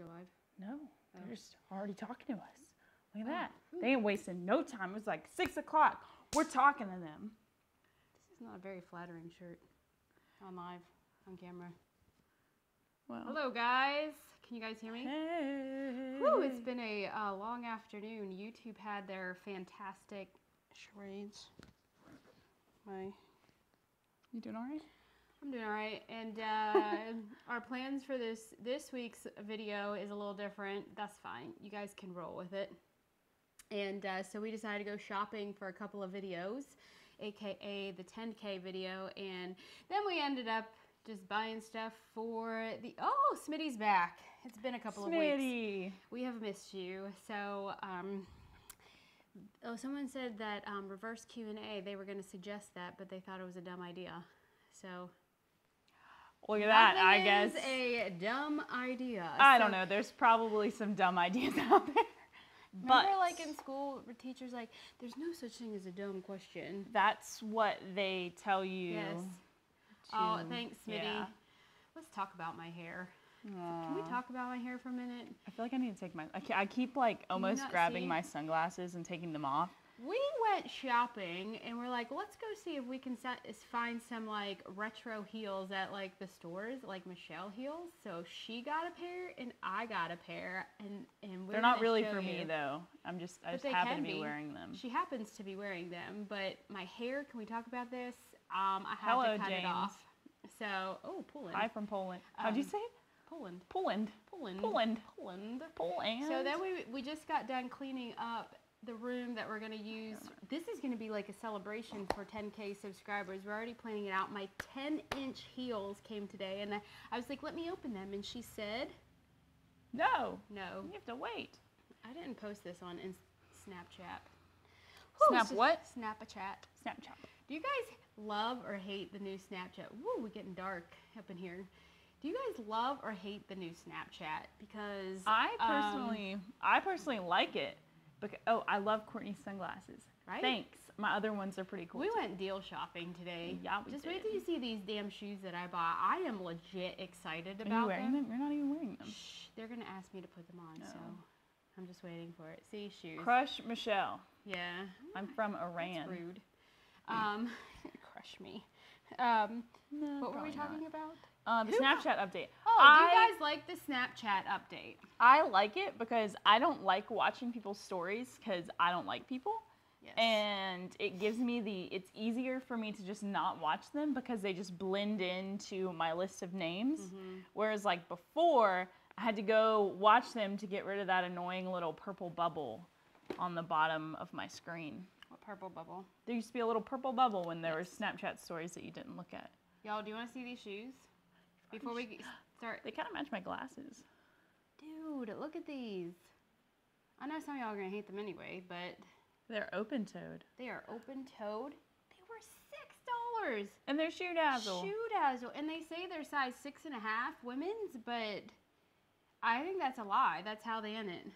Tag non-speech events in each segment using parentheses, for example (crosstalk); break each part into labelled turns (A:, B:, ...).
A: You're live.
B: No,
A: Oh.
B: they're just already talking to us. Look at that. They ain't wasting no time. It was like six o'clock. We're talking to them.
A: This is not a very flattering shirt. On live, on camera.
B: Well,
A: Hello, guys. Can you guys hear me?
B: Hey.
A: Woo, it's been a uh, long afternoon. YouTube had their fantastic charades. My,
B: You doing all right?
A: I'm doing all right. And uh, our plans for this this week's video is a little different. That's fine. You guys can roll with it. And uh, so we decided to go shopping for a couple of videos, aka the 10K video, and then we ended up just buying stuff for the. Oh, Smitty's back. It's been a couple of weeks.
B: Smitty.
A: We have missed you. So, um, oh, someone said that um, reverse Q and A. They were going to suggest that, but they thought it was a dumb idea. So
B: Look at that. I
A: nothing
B: guess.
A: is a dumb idea.
B: I
A: So-
B: don't know. There's probably some dumb ideas (laughs) out there. But
A: Remember, like in school, teachers like, "There's no such thing as a dumb question."
B: that's what they tell you.
A: Yes. Oh, thanks, Smitty.
B: yeah.
A: Let's talk about my hair. Can we talk about my hair for a minute?
B: I feel like I need to take my. I, keep like almost grabbing
A: see?
B: my sunglasses and taking them off.
A: We went shopping and we're like, let's go see if we can find some like retro heels at like the stores, like Michelle heels. So she got a pair and I got a pair, and and we're
B: They're not really for me though. I'm just I
A: But
B: just happen to be,
A: be.
B: wearing them.
A: She happens to be wearing them, but my hair. Can we talk about this? Um, I had
B: Hello,
A: to cut
B: James.
A: it off. So, oh, Poland,
B: Hi from Poland. How'd you
A: Um,
B: say it?
A: Poland,
B: Poland.
A: Poland,
B: Poland.
A: Poland.
B: Poland.
A: So then we we just got done cleaning up the room that we're gonna use. This is gonna be like a celebration for 10k subscribers. We're already planning it out. My 10 inch heels came today, and I, I was like, let me open them, and she said,
B: No.
A: no.
B: You have to wait.
A: I didn't post this on Snapchat.
B: Snap
A: it's just-
B: what?
A: Snapchat.
B: Snapchat.
A: Do you guys love or hate the new Snapchat? Woo, we're getting dark up in here. Do you guys love or hate the new Snapchat? Because
B: I
A: um,
B: personally, I personally like it. Because, oh, I love Courtney's sunglasses.
A: Right?
B: Thanks. My other ones are pretty cool.
A: we
B: too.
A: went deal shopping today.
B: Yeah, we
A: Just
B: did.
A: wait till you see these damn shoes that I bought. I am legit excited
B: Are
A: about
B: you wearing them? You're not even wearing them.
A: Shh, they're gonna ask me to put them on, so
B: No.
A: I'm just waiting for it. See shoes.
B: Crush Michelle.
A: Yeah.
B: I'm from Iran.
A: That's rude. Um, (laughs) crush me. Um,
B: No,
A: what were we
B: probably not.
A: talking about?
B: The
A: Who-
B: Snapchat update.
A: Oh,
B: I,
A: do you guys like the Snapchat update?
B: I like it because I don't like watching people's stories because I don't like people.
A: Yes.
B: and it gives me the it's easier for me to just not watch them because they just blend into my list of names
A: Mhm.
B: whereas like before i had to go watch them to get rid of that annoying little purple bubble on the bottom of my screen
A: What purple bubble?
B: there used to be a little purple bubble when there were snapchat stories that you didn't look at
A: Y'all, do you want to see these shoes? Before we g- start.
B: they kind of match my glasses
A: Dude, look at these. I know some of y'all are going to hate them anyway, but
B: they're open toed
A: they are open toed. They were $6.
B: and they're shoe dazzle
A: Shoe dazzle. And they say they're size six and a half women's, but I think that's a lie. That's how they end it.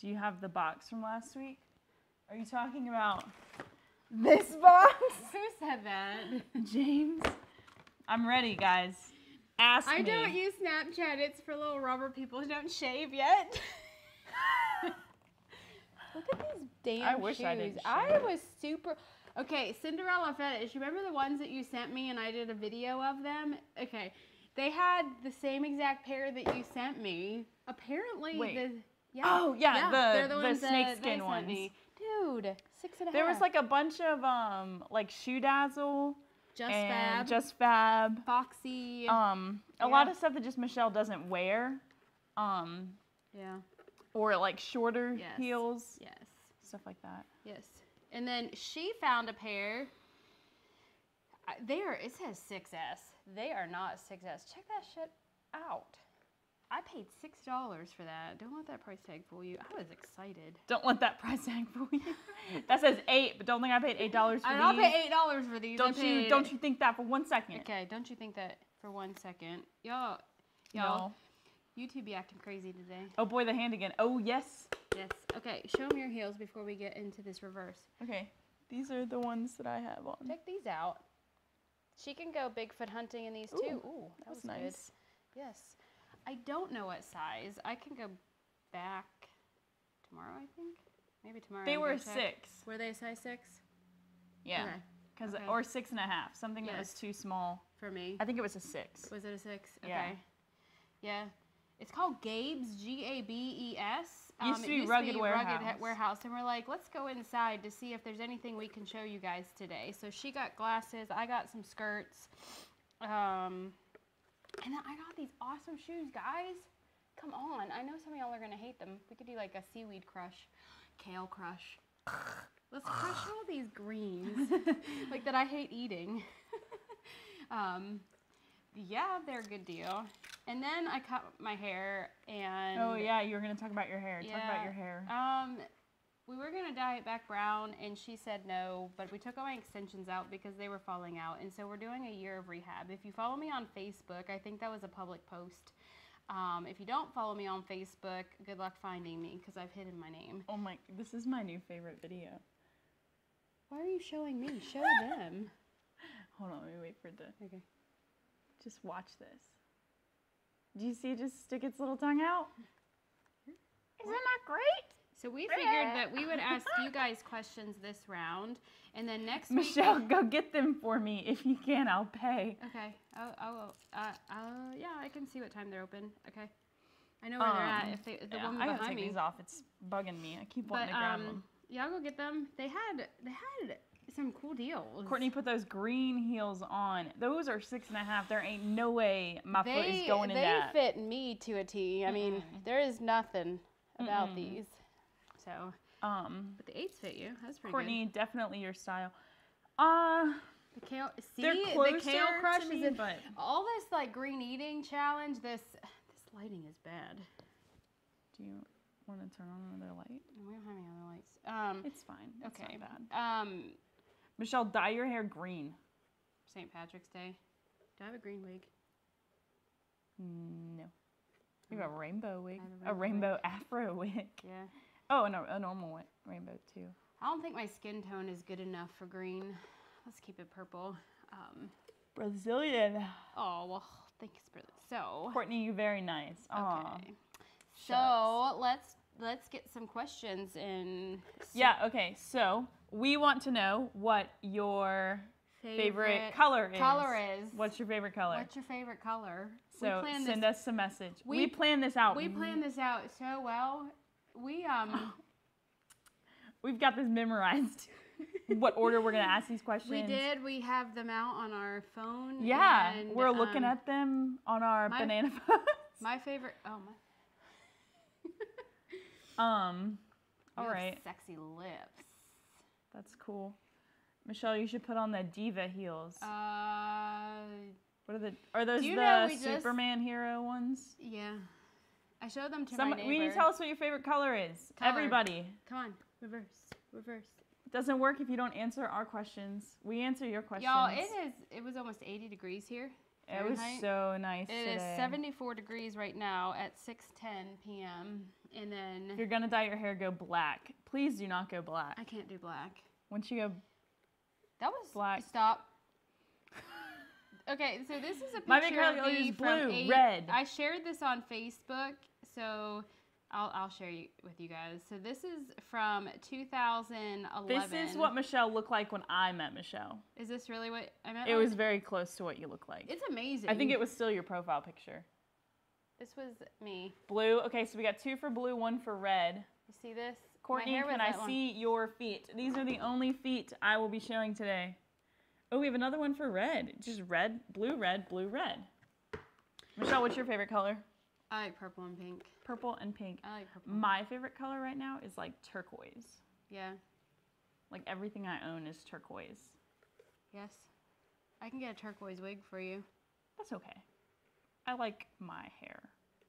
B: do you have the box from last week are you talking about this box (laughs)
A: Who said that?
B: James, I'm ready, guys. Ask
A: I
B: me.
A: don't use Snapchat. It's for little rubber people who don't shave yet. (laughs) Look at these damn
B: I wish
A: shoes.
B: I didn't
A: I was super. Okay, Cinderella fetish. You remember the ones that you sent me and I did a video of them? Okay, they had the same exact pair that you sent me. Apparently,
B: Wait.
A: the yeah.
B: Oh, yeah, the-
A: they're
B: the
A: ones that
B: snakeskin ones.
A: me. Dude, six and a half.
B: There was like a bunch of um like shoe dazzle
A: just fab,
B: just fab.
A: foxy.
B: Um, a lot of stuff that just Michelle doesn't wear. Um,
A: yeah.
B: or like shorter
A: Yes.
B: heels,
A: Yes.
B: stuff like that.
A: Yes. And then she found a pair. Are, it says 6S. They are not 6S. Check that shit out. I paid $6 for that. Don't let that price tag fool you. I was excited.
B: Don't let that (laughs) price tag fool you. (laughs) that says eight, but don't think I paid eight dollars for
A: I
B: these.
A: I'll pay $8 for these.
B: Don't you
A: paid-
B: don't you think that for one second?
A: Okay, don't you think that for one second. Y'all, y'all,
B: No.
A: YouTube be acting crazy today.
B: Oh boy, the hand again. Oh yes.
A: Yes. Okay, show them your heels before we get into this reverse.
B: Okay, these are the ones that I have on.
A: Check these out. She can go Bigfoot hunting in these
B: Ooh,
A: too. Ooh, that
B: that's
A: was
B: nice.
A: good. Yes. I don't know what size. I can go back tomorrow. I think maybe tomorrow.
B: They
A: and
B: were
A: go check.
B: six.
A: Were they a size six?
B: Yeah.
A: Okay.
B: Cause
A: Okay.
B: or six and a half, something that was too small.
A: For me.
B: I think it was a six.
A: Was it a six?
B: Yeah.
A: Okay. Yeah. It's called Gabe's G A B E S.
B: Used to be
A: used
B: Rugged
A: to be
B: Warehouse.
A: Rugged Warehouse, and we're like, let's go inside to see if there's anything we can show you guys today. So she got glasses, I got some skirts, um, and then I got these awesome shoes, guys. Come on, I know some of y'all are gonna hate them. We could do like a seaweed crush, kale crush. Let's crush all these greens, (laughs) like that I hate eating. (laughs) um, yeah, they're a good deal. And then I cut my hair and
B: Oh yeah, you were gonna talk about your hair. Talk about your hair.
A: um we were gonna dye it back brown and she said no, but we took all my extensions out because they were falling out. And so we're doing a year of rehab. If you follow me on Facebook, I think that was a public post. Um, if you don't follow me on Facebook, good luck finding me because I've hidden my name.
B: Oh my, this is my new favorite video.
A: Why are you showing me? Show them. (laughs)
B: Hold on, let me wait for it to.
A: Okay.
B: Just watch this. Do you see it just stick its little tongue out? Isn't that great?
A: So we figured that we would ask you guys questions this round, and then next week.
B: Michelle, go get them for me. If you can, I'll pay.
A: Okay. Oh, oh, uh, uh, yeah, I can see what time they're open. Okay. I know where they're at.
B: Um,
A: If they, the
B: Yeah,
A: one
B: I gotta take
A: me.
B: these off. It's bugging me. I keep
A: But
B: wanting to grab
A: um,
B: them.
A: yeah, I'll go get them. They had they had some cool deals.
B: Courtney put those green heels on. Those are six and a half. There ain't no way my foot is going in there.
A: they
B: that.
A: fit me to a T. I mean,
B: Mm-mm.
A: there is nothing about
B: Mm-mm.
A: these. So,
B: Um,
A: but the eights fit you. That's pretty
B: Courtney, definitely your style. Uh.
A: The kale. See, the kale crush is in,
B: but
A: all this like green eating challenge. This this lighting is bad.
B: do you want to turn on another light?
A: We don't have any other lights. Um.
B: It's fine. It's
A: okay.
B: not bad.
A: Um.
B: Michelle, dye your hair green.
A: St. Patrick's Day. Do I have a green wig?
B: No. You have a rainbow wig.
A: I have
B: A
A: a rainbow
B: rainbow afro wig.
A: Yeah.
B: Oh, no, a normal one, rainbow too.
A: I don't think my skin tone is good enough for green. Let's keep it purple. Um,
B: Brazilian.
A: oh well, thanks for. So
B: Courtney, you're very nice. Aw.
A: okay. So let's let's get some questions in.
B: Yeah, okay. So we want to know what your favorite, color is.
A: color is.
B: What's your favorite color?
A: What's your favorite color?
B: so send
A: this.
B: us a message. We,
A: we-
B: planned this out.
A: We planned this out so well. We um (gasps)
B: We've got this memorized. (laughs) what order we're gonna ask these questions?
A: we did. We have them out on our phone.
B: Yeah,
A: and,
B: we're looking
A: um,
B: at them on our
A: my-
B: banana phones.
A: my favorite. Oh my. (laughs)
B: um, all right,
A: Sexy lips.
B: that's cool. Michelle, you should put on the diva heels.
A: Uh,
B: what are the? Are those the
A: we just-
B: Superman hero ones?
A: yeah. I showed them to
B: Some,
A: my neighbor.
B: we need to tell us what your favorite color is.
A: Color.
B: Everybody.
A: Come on, reverse, reverse.
B: It doesn't work if you don't answer our questions. We answer your questions.
A: Y'all, it is. It was almost 80 degrees here.
B: It was so nice
A: It
B: today.
A: is 74 degrees right now at 6:10 p.m. And
B: If
A: then
B: you're gonna dye your hair, go black. Please do not go black.
A: I can't do black.
B: Once you go,
A: That was
B: Black.
A: Stop. (laughs) Okay, so this is a picture
B: My
A: of me
B: is
A: from
B: blue,
A: eight-
B: red.
A: I shared this on Facebook, so I'll, I'll share you with you guys. So this is from 2011.
B: this is what Michelle looked like when I met Michelle.
A: Is this really what I meant?
B: It
A: like?
B: was very close to what you look like.
A: It's amazing.
B: I think it was still your profile picture.
A: This was me.
B: Blue. Okay, so we got two for blue, one for red.
A: You see this?
B: Courtney, can I
A: long.
B: see your feet? These are the only feet I will be showing today. Oh, we have another one for red. Just red, blue, red, blue, red. Michelle, what's your favorite color?
A: I like purple and pink.
B: Purple and pink.
A: I like purple.
B: My favorite color right now is like turquoise.
A: Yeah.
B: Like everything I own is turquoise.
A: Yes. I can get a turquoise wig for you.
B: That's okay. I like my hair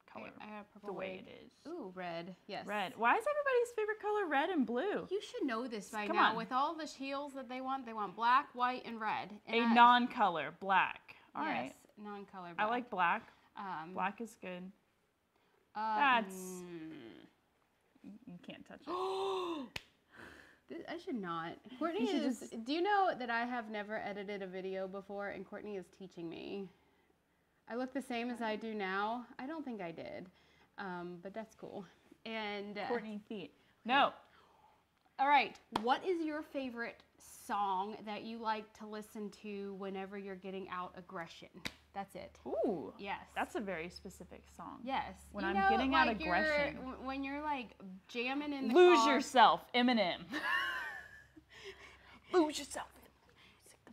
A: I,
B: color
A: I got a purple
B: the way
A: wig.
B: it is.
A: Ooh, red. Yes.
B: Red. Why is everybody's favorite color red and blue?
A: You should know this by
B: Come
A: now.
B: on.
A: With all the heels that they want, they want black, white, and red. And
B: A
A: I-
B: non-color, black. All right.
A: yes, non-color.
B: I like black.
A: Um,
B: Black is good.
A: Uh,
B: That's-
A: mm.
B: You- can't touch (gasps) it.
A: I should not. (laughs) Courtney
B: should
A: is.
B: just-
A: Do you know that I have never edited a video before, and Courtney is teaching me. I look the same as I do now. I don't think I did, um, but that's cool. And uh,
B: Courtney feet. No. (gasps)
A: all right, what is your favorite song that you like to listen to whenever you're getting out aggression? That's it.
B: Ooh.
A: Yes.
B: That's a very specific song.
A: yes.
B: when
A: You
B: I'm
A: know,
B: getting out
A: like you're-
B: aggression.
A: when you're like jamming in the
B: Lose
A: car.
B: yourself, Eminem. (laughs) Lose yourself.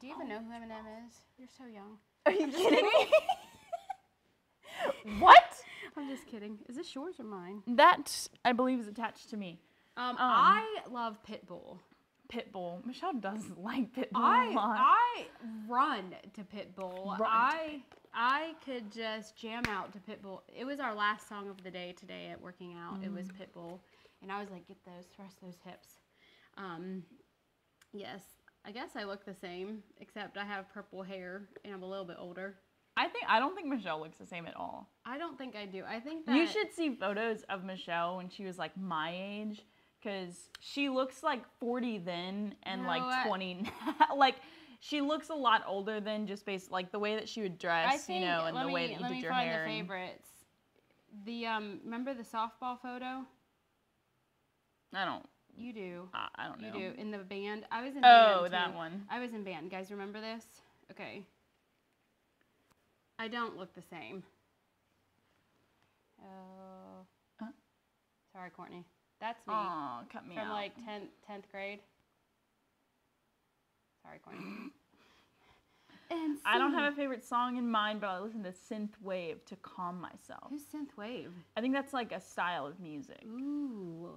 A: Do you even know who Eminem is? You're so young.
B: Are you kidding me? (laughs) what?
A: I'm just kidding. Is this yours or mine?
B: That I believe is attached to me.
A: Um, I love Pitbull.
B: Pitbull. Michelle does (laughs) like Pitbull
A: I
B: a lot.
A: I run to Pitbull.
B: Run to
A: I I could just jam out to Pitbull. It was our last song of the day today at working out. It was
B: Mm.
A: Pitbull, and I was like, get those, thrust those hips. Um, yes, I guess I look the same, except I have purple hair and I'm a little bit older.
B: I think I don't think Michelle looks the same at all.
A: I don't think I do. I think that
B: You should see photos of Michelle when she was like my age, because she looks like 40 then and
A: No,
B: like 20 now. (laughs) like she looks a lot older than just based like the way that she would dress,
A: think
B: you know, and the
A: me
B: way that you
A: let
B: did
A: me
B: your
A: find
B: hair.
A: the
B: and-
A: favorites. The um, remember the softball photo?
B: I don't.
A: You do.
B: I, I don't know.
A: You do in the band. I was in.
B: Oh,
A: band
B: that
A: too.
B: one.
A: I was in band. Guys, remember this? Okay. I don't look the same. Oh.
B: Uh.
A: Sorry, Courtney. That's me
B: Aw, cut me
A: from
B: out.
A: like 10th, 10th grade. Sorry, Courtney. (gasps) and
B: I don't have a favorite song in mind, but I listen to synth wave to calm myself.
A: Who's synthwave?
B: I think that's like a style of music.
A: Ooh.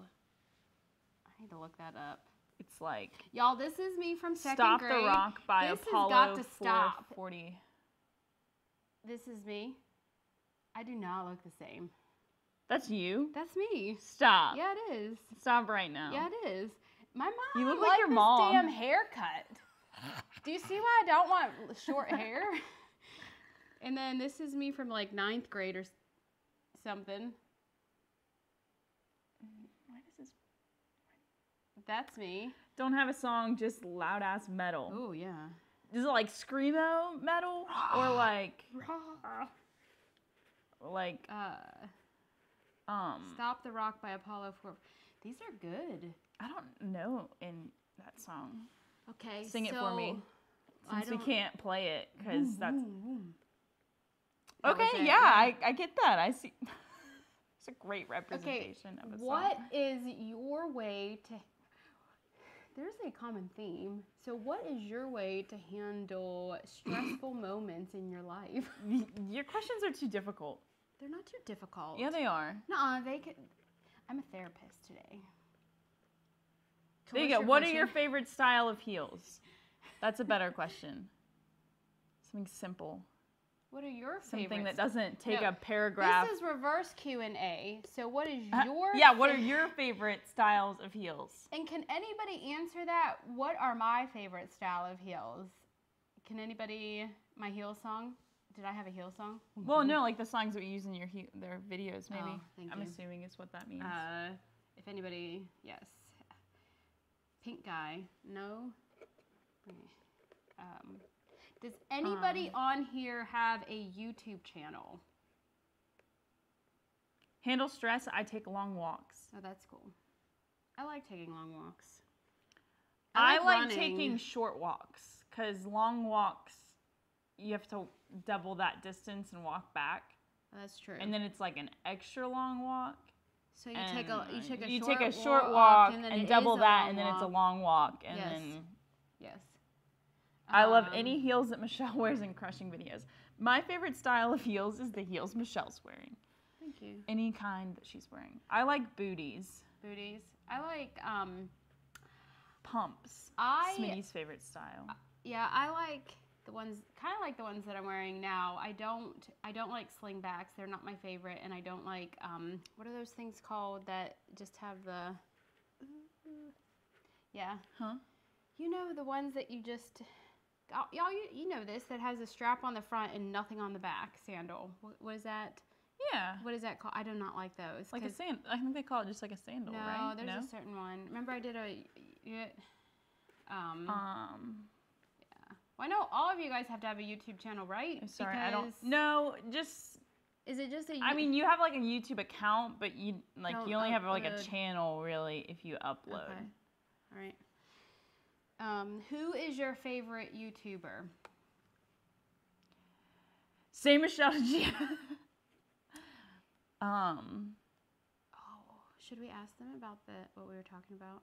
A: I need to look that up.
B: It's like
A: Y'all, this is me from second
B: "Stop
A: grade.
B: the Rock" by
A: This has
B: Apollo
A: got to stop.
B: 440.
A: This is me. I do not look the same.
B: That's you.
A: That's me.
B: Stop.
A: Yeah, it is.
B: Stop right now.
A: Yeah, it is. My mom.
B: You look like your
A: this
B: mom.
A: Damn haircut. Do you see why I don't want short (laughs) hair? and then this is me from like ninth grade or something.
B: Why does this?
A: That's me.
B: Don't have a song, just loud ass metal.
A: Oh yeah.
B: Is it like screamo metal or (gasps) like like
A: Uh,
B: um?
A: Stop the Rock by Apollo 4. These are good.
B: I don't know in that song.
A: Okay.
B: Sing it for me. Since we can't play it because that's
A: boom. That
B: okay. Yeah, I, I get that. I see. (laughs) it's a great
A: Okay,
B: representation of a song.
A: what is your way to? There's a common theme. So, what is your way to handle stressful moments in your life? (laughs)
B: Your questions are too difficult.
A: They're not too difficult.
B: Yeah, they are.
A: Nuh-uh, they could. I'm a therapist today.
B: There you go. What are your favorite style of heels? (laughs) That's a better question. Something simple.
A: What are your
B: Something
A: favorites?
B: that doesn't take
A: No,
B: a paragraph.
A: This is reverse Q and A. So, what is
B: Uh,
A: your?
B: yeah, what are your favorite styles of heels?
A: And can anybody answer that? What are my favorite style of heels? Can anybody my heel song? Did I have a heel song?
B: Well, no, like the songs that we use in your he- their videos, maybe.
A: Oh, thank
B: I'm
A: you.
B: assuming is what that means.
A: Uh, if anybody, yes. Pink guy, no. Um, does anybody
B: Um.
A: on here have a YouTube channel?
B: Handle stress. I take long walks.
A: Oh, that's cool. I like taking long walks.
B: I,
A: like
B: like, taking short walks because long walks, you have to double that distance and walk back,
A: that's true.
B: and then it's like an extra long walk.
A: so you take a you take a
B: you
A: short
B: take a short
A: walk,
B: walk
A: and,
B: and,
A: then
B: double that, and then it's a long walk, and
A: Yes.
B: then
A: Yes.
B: I love
A: Um,
B: any heels that Michelle (laughs) wears in crushing videos. My favorite style of heels is the heels Michelle's wearing.
A: Thank you.
B: Any kind that she's wearing. I like booties,
A: Booties. I like um
B: pumps.
A: I
B: Smitty's favorite style.
A: yeah, I like the ones kind of like the ones that I'm wearing now. I don't I don't like slingbacks. They're not my favorite and I don't like um what are those things called that just have the Yeah.
B: Huh?
A: You know the ones that you just y'all you, you know this that has a strap on the front and nothing on the back sandal. What, is that?
B: Yeah.
A: What is that called? I do not like those.
B: Like a sand. I think they call it just like a sandal,
A: No,
B: right?
A: there's a certain one. Remember I did a um
B: Um.
A: Well, I know all of you guys have to have a YouTube channel, right?
B: I'm Sorry, I don't.
A: Because-
B: No, just.
A: Is it just a?
B: I mean, you have like a YouTube account, but you like
A: Don't
B: you only have like a channel really if you upload.
A: Okay. All right. Um, who is your favorite YouTuber?
B: Say Michelle Gia. (laughs) um,
A: Oh, should we ask them about the what we were talking about?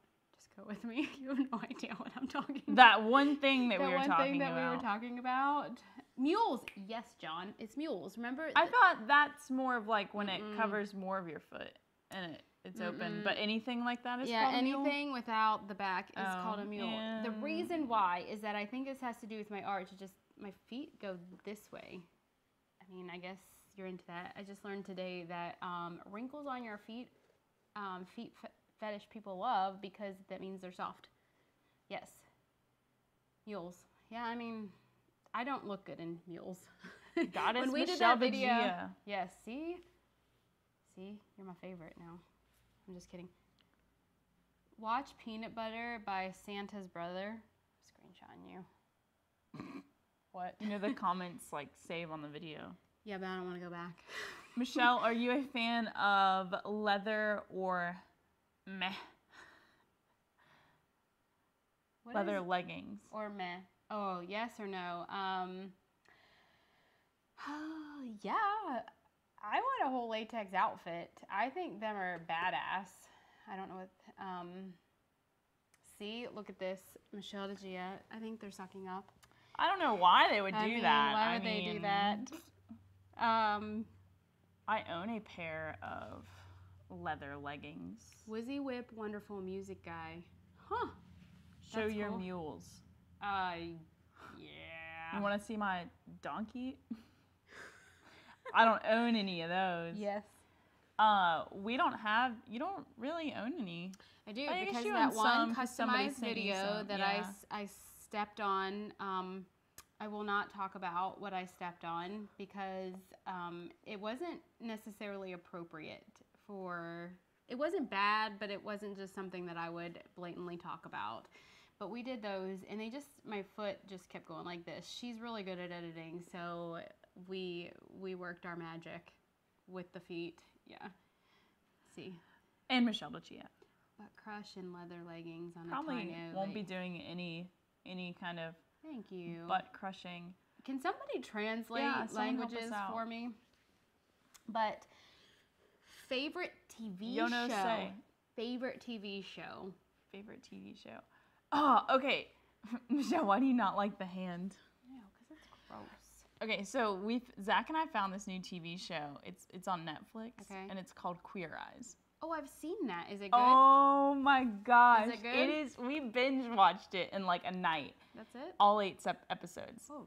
A: With me. (laughs) You have no idea what I'm talking about.
B: that one thing that
A: the
B: we were
A: one
B: talking
A: thing that
B: about.
A: we were talking about. Mules. Yes, John. It's mules. Remember?
B: I thought that's more of like when it
A: Mm-mm.
B: covers more of your foot and it, it's open. But anything like that is
A: yeah,
B: called a mule?
A: anything without the back is called a
B: Oh,
A: mule. The reason why is that I think this has to do with my art. To just my feet go this way. I mean, I guess you're into that. I just learned today that um, wrinkles on your feet, um, feet fe- fetish people love because that means they're soft. Yes. Mules. Yeah, I mean, I don't look good in mules. (laughs)
B: Goddess
A: when we did
B: Michelle
A: that video,
B: Bagia.
A: yes. See, see, you're my favorite now. I'm just kidding. Watch Peanut Butter by Santa's Brother. Screenshotting you. (laughs) what?
B: You know the comments like save on the video.
A: Yeah, but I don't want to go back.
B: Michelle, are you a fan of leather or meh
A: What
B: leather
A: is-
B: leggings?
A: or meh? Oh, yes or no? Um. (sighs) yeah, I want a whole latex outfit. I think them are badass. I don't know what. Um. See, look at this, Michelle DiGia. I think they're sucking up.
B: I don't know why they would do
A: I mean,
B: that.
A: Why
B: I
A: would they do that? (laughs) Um,
B: I own a pair of leather leggings.
A: Wizzy Whip, wonderful music guy. Huh.
B: Show
A: That's
B: your
A: cool.
B: mules.
A: Uh, yeah.
B: You want to see my donkey? I don't own any of those.
A: Yes,
B: Uh, we don't have. You don't really own any.
A: I do
B: I
A: because that one
B: some 'cause somebody
A: customized video that I
B: yeah.
A: I I stepped on. Um, I will not talk about what I stepped on because um, it wasn't necessarily appropriate for. It wasn't bad, but it wasn't just something that I would blatantly talk about. But we did those, and they just my foot just kept going like this. She's really good at editing, so we we worked our magic with the feet. Yeah. See,
B: And Michelle Lucia
A: butt crush and leather leggings on a
B: probably
A: tiny
B: won't be doing any any kind of
A: Thank you.
B: butt crushing.
A: Can somebody translate
B: Yeah, someone help us
A: languages for me? But favorite TV
B: Yo no
A: show.
B: say.
A: Favorite TV show.
B: Favorite TV show. Oh, okay. (laughs) Michelle, why do you not like the hand?
A: No, because it's gross.
B: Okay, so we Zach and I found this new TV show. It's it's on Netflix
A: Okay.
B: and it's called Queer Eyes.
A: Oh, I've seen that. Is it good?
B: Oh my gosh.
A: it good?
B: It is we binge watched it in like a night.
A: That's it.
B: All 8 sep- episodes.
A: Oh,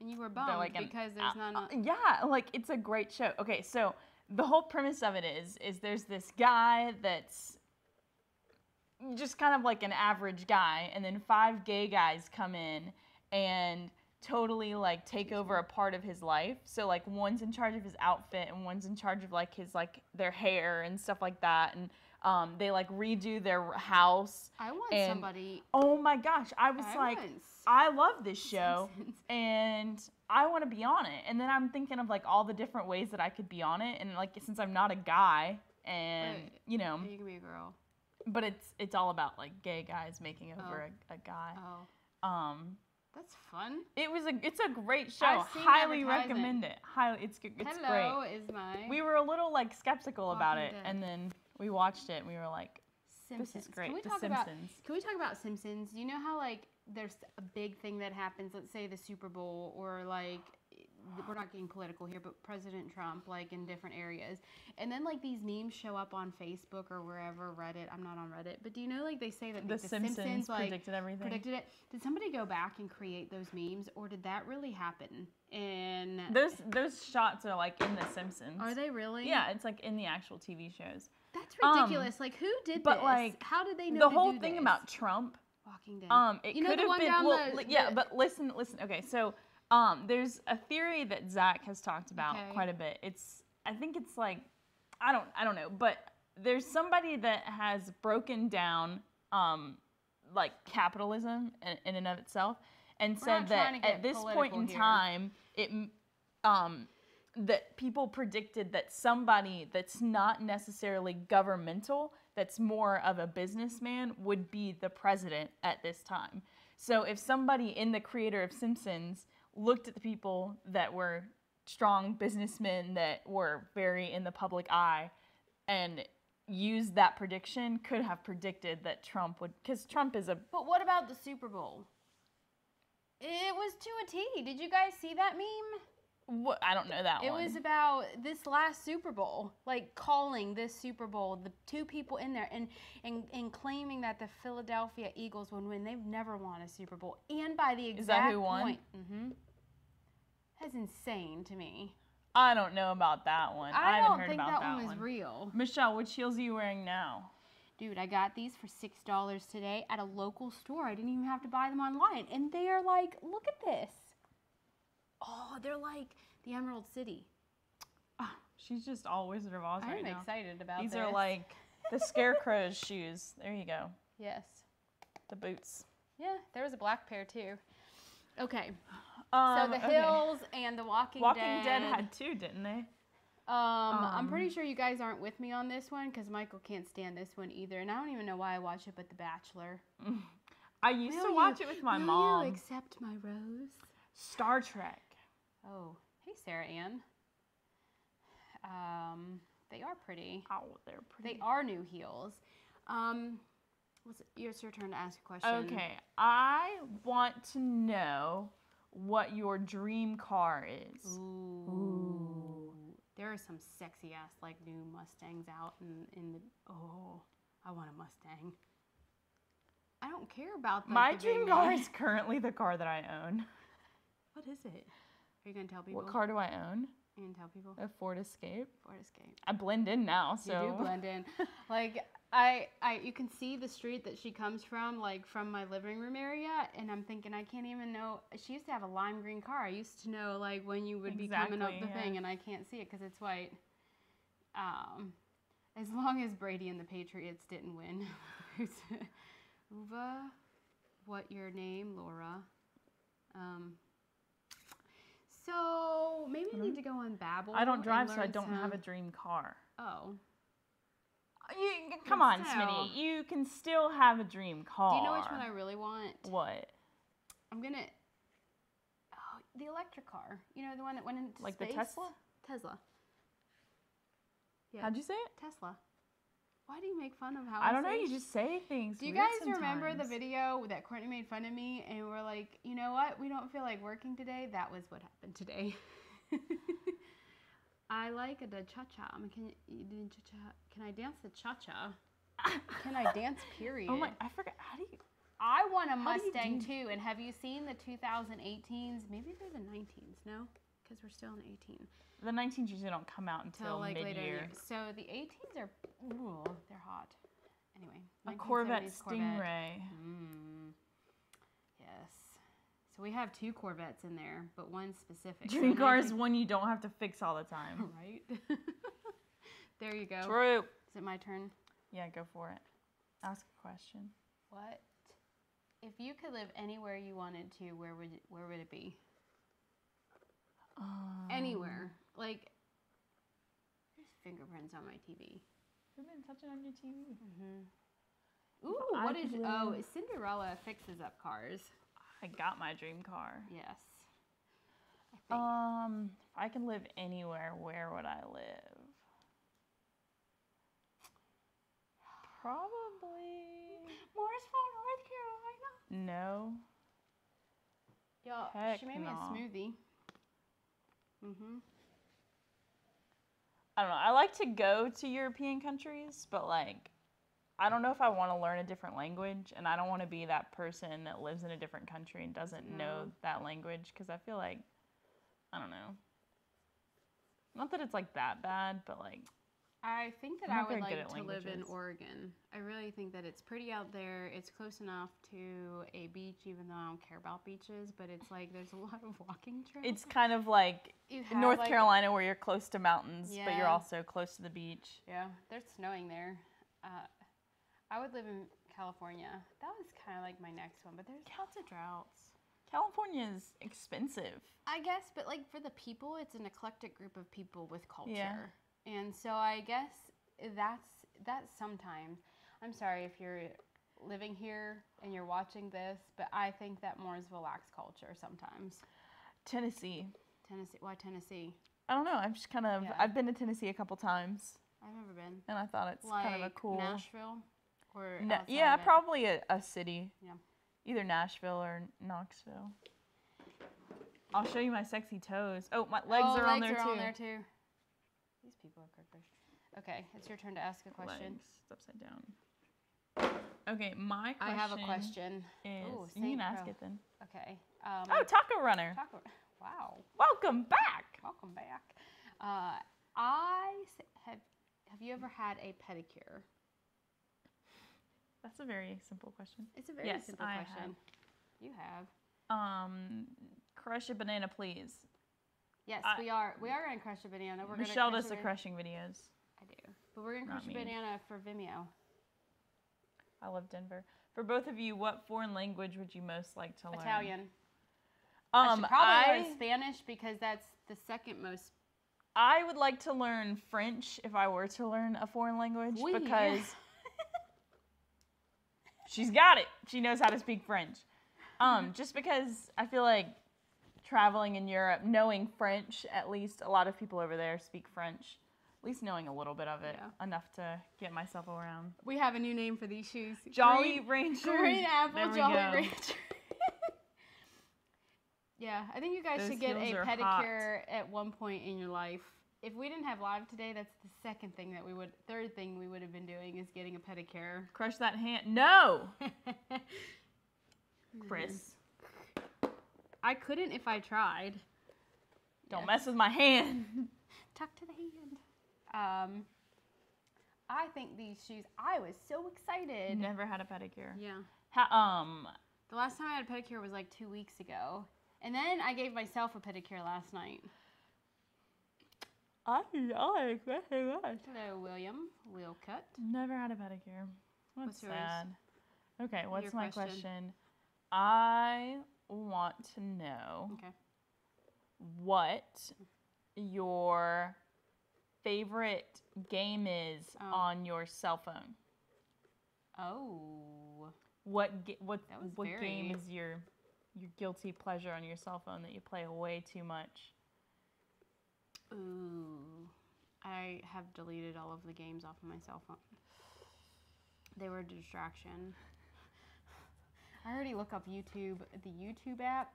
A: and you were bummed
B: like an-
A: because there's
B: uh,
A: not.
B: uh, yeah, like it's a great show. Okay, so the whole premise of it is is there's this guy that's just kind of like an average guy and then five gay guys come in and totally like take over a part of his life. So like one's in charge of his outfit and one's in charge of like his like their hair and stuff like that and um, they like redo their house.
A: I want
B: and-
A: somebody.
B: Oh my gosh, I was
A: I
B: like I love this (laughs) show and I want to be on it. And then I'm thinking of like all the different ways that I could be on it. And like since I'm not a guy and
A: Right.
B: you know,
A: You can be a girl.
B: but it's it's all about like gay guys making over a, a guy.
A: Oh,
B: Um,
A: that's fun.
B: it was a it's a great show. Highly recommend it. Highly, it's it's
A: Hello
B: great.
A: is my
B: We were a little like skeptical about it,
A: Dead.
B: and then we watched it. and We were like,
A: Simpsons.
B: this is great.
A: Can we
B: the
A: talk about
B: Simpsons.
A: Can we talk about Simpsons? You know how like there's a big thing that happens, let's say the Super Bowl or like we're not getting political here, but President Trump like in different areas. And then like these memes show up on Facebook or wherever, Reddit. I'm not on Reddit, but do you know like they say that
B: the,
A: like, the,
B: Simpsons,
A: like
B: predicted everything.
A: predicted it? Did somebody go back and create those memes or did that really happen? And
B: Those those shots are like in the Simpsons.
A: are they really?
B: Yeah, it's like in the actual TV shows.
A: That's
B: Um,
A: ridiculous. like who did
B: but,
A: this?
B: like,
A: how did they know
B: the whole thing
A: this?
B: about Trump
A: Walking Dead?
B: Um, it
A: you know
B: could have been
A: down
B: well,
A: the,
B: yeah,
A: the-
B: but listen, listen. Okay, so um, there's a theory that Zach has talked about
A: Okay.
B: quite a bit. It's I think it's like I don't I don't know, but there's somebody that has broken down um, like capitalism in, in and of itself, and
A: We're
B: said that at this point in
A: here.
B: time, it um, that people predicted that somebody that's not necessarily governmental, that's more of a businessman, would be the president at this time. So if somebody in the creator of Simpsons looked at the people that were strong businessmen that were very in the public eye and used that prediction, could have predicted that Trump would, because Trump is a
A: But what about the Super Bowl? It was to a T. Did you guys see that meme?
B: What, I don't know that one.
A: It
B: one.
A: was about this last Super Bowl, like calling this Super Bowl, the two people in there, and and, and claiming that the Philadelphia Eagles would win. They've never won a Super Bowl, and by the exact
B: Is that who won?
A: point, mm-hmm. That's insane to me.
B: I don't know about that one. I,
A: I,
B: haven't
A: don't
B: heard
A: think
B: about
A: that,
B: that
A: one was
B: one.
A: real,
B: Michelle, which heels are you wearing now?
A: dude. I got these for six dollars today at a local store. I didn't even have to buy them online, and they are like, look at this. Oh, they're like the Emerald City.
B: Ah, she's just all Wizard of Oz right
A: I'm excited about
B: These
A: this.
B: are like the Scarecrow's (laughs) shoes. There you go.
A: yes.
B: The boots.
A: Yeah, there was a black pair too. Okay,
B: Um,
A: so the
B: okay.
A: Hills and the Walking,
B: Walking
A: Dead.
B: Dead had two, didn't they?
A: Um, I'm
B: um,
A: pretty sure you guys aren't with me on this one because Michael can't stand this one either, and I don't even know why I watch it. But The Bachelor. (laughs)
B: I used
A: Will
B: to watch
A: you-
B: it with my
A: will
B: mom.
A: You accept my rose?
B: Star Trek.
A: Oh, hey Sarah Ann. Um, they are pretty.
B: Oh, they're pretty.
A: They are new heels. Um, what's it, it's your turn to ask a question.
B: Okay, I want to know what your dream car is.
A: Ooh. There are some sexy ass like new Mustangs out in in the oh, I want a Mustang. I don't care about like,
B: My
A: the
B: dream car is currently the car that I own.
A: What is it? Are you gonna tell people?
B: What car do I own?
A: You gonna tell people?
B: A Ford Escape.
A: Ford Escape.
B: I blend in now, so
A: You do blend in. (laughs) like I, I, you can see the street that she comes from, like from my living room area, and I'm thinking I can't even know. She used to have a lime green car. I used to know like when you would be coming up the
B: Exactly,
A: thing, and I can't see it because it's white. Um, as long as Brady and the Patriots didn't win. (laughs) Uva, what your name, Laura? Um. So maybe I need to go on Babbel.
B: I don't drive, so I don't have a dream car.
A: Oh,
B: You, come on,
A: still.
B: Smitty. You can still have a dream car.
A: Do you know which one I really want?
B: What?
A: I'm gonna. Oh, the electric car. You know the one that went into
B: Like the
A: space?
B: Tesla?
A: Tesla. Yeah.
B: How'd you say it?
A: Tesla. Why do you make fun of how
B: I I don't know. You just say things.
A: Do you
B: weird
A: guys remember the video that Courtney made fun of me and we're like, you know what? We don't feel like working today. That was what happened today. (laughs) I like the cha cha. I mean, can you do cha cha? Can I dance the cha cha? Can I dance? (laughs) Period.
B: Oh my! I forgot. How do you?
A: I want a
B: How do
A: Mustang
B: do-
A: too. And have you seen the 2018s? Maybe they're the 19s. No, because we're still in 18.
B: The 19s usually don't come out until
A: like
B: mid-year.
A: year. So the 18s are, ooh, they're hot. Anyway,
B: A Corvette
A: 1970s Corvette.
B: Stingray.
A: Mm. Yes. So we have two Corvettes in there, but one specific. So
B: Dream car is one you don't have to fix all the time. (laughs)
A: right. (laughs) there you go.
B: True.
A: Is it my turn?
B: Yeah, go for it. Ask a question.
A: What? If you could live anywhere you wanted to, where would it, where would it be?
B: Um,
A: Anywhere. Like, there's fingerprints on my TV.
B: Who's been touching on your TV?
A: Ooh,
B: I
A: what is? Oh, Cinderella fixes up cars.
B: I got my dream car.
A: Yes. I think.
B: Um, if I can live anywhere, where would I live? Probably.
A: Mooresville, North Carolina.
B: No.
A: Y'all,
B: Heck
A: she made me a smoothie. Mm-hmm.
B: I don't know. I like to go to European countries, but like, I don't know if I want to learn a different language, and I don't want to be that person that lives in a different country and doesn't mm-hmm.
A: know
B: that language because I feel like, I don't know. Not that it's like that bad, but like,
A: I think that I would like to live in. Oregon. I really think that it's pretty out there. It's close enough to a beach, even though I don't care about beaches. But it's like there's a (laughs) lot of walking trails.
B: it's kind of like North
A: like-
B: Carolina where you're close to mountains, but you're also close to the beach.
A: Yeah, there's snowing there. Uh, I would live in California. That was kind of like my next one, but there's lots of droughts.
B: California is expensive.
A: I guess, but like for the people, it's an eclectic group of people with culture. And so I guess that's that's sometimes. I'm sorry if you're living here and you're watching this, but I think that more Mooresville lacks culture sometimes.
B: Tennessee.
A: Tennessee, why Tennessee?
B: I don't know. I'm just kind of.
A: Yeah.
B: I've been to Tennessee a couple times,
A: I've never been.
B: and I thought it's
A: Like
B: kind of a cool.
A: Nashville or
B: Na- yeah, probably a, a city.
A: Yeah.
B: Either Nashville or Knoxville. I'll show you my sexy toes. Oh, my legs
A: oh,
B: are on there
A: are
B: too.
A: on there too. These people are crooked. Okay, it's your turn to ask a question.
B: Legs it's upside down. Okay, my
A: I have a question.
B: is
A: Ooh,
B: you can ask
A: Pro.
B: it then.
A: Okay. Um,
B: Oh, Taco Runner.
A: taco. Wow.
B: Welcome back.
A: Welcome back. Uh, I have. Have you ever had a pedicure?
B: That's a very simple question.
A: It's a very
B: Yes,
A: simple
B: I
A: question.
B: have.
A: You have.
B: Um, crush a banana, please.
A: Yes,
B: I-
A: we are. We are gonna crush a banana. We're
B: Michelle does the crushing videos.
A: I do, but we're gonna crush a banana for Vimeo.
B: I love Denver. For both of you, what foreign language would you most like to learn?
A: Italian. I
B: Um,
A: should probably
B: I,
A: learn Spanish because that's the second most.
B: I would like to learn French if I were to learn a foreign language
A: Oui.
B: because (laughs) she's got it. She knows how to speak French. Um, just because I feel like traveling in Europe, knowing French, at least a lot of people over there speak French. At least knowing a little bit of it,
A: Yeah.
B: enough to get myself around.
A: we have a new name for these shoes.
B: Jolly
A: Green,
B: Ranger.
A: Green Apple Jolly
B: go.
A: Rancher. (laughs) yeah, I think you guys
B: Those
A: should get a
B: are hot.
A: pedicure at one point in your life. If we didn't have live today, that's the second thing that we would, third thing we would have been doing is getting a pedicure.
B: Crush that hand. No, (laughs) Chris.
A: I couldn't if I tried.
B: Don't
A: Yeah.
B: mess with my hand. (laughs)
A: Tuck to the hand. Um, I think these shoes. I was so excited.
B: Never had a pedicure.
A: Yeah.
B: Ha- um,
A: The last time I had a pedicure was like two weeks ago, and then I gave myself a pedicure last night.
B: I like very much.
A: Hello, William. Will cut.
B: Never had a pedicure. That's
A: What's yours?
B: sad. Okay, what's
A: Your
B: my
A: question.
B: question? I want to know
A: Okay.
B: what your favorite game is
A: Oh.
B: on your cell phone.
A: Oh.
B: What what what game is your your guilty pleasure on your cell phone that you play way too much?
A: Ooh. I have deleted all of the games off of my cell phone. They were a distraction. I already look up YouTube, the YouTube app,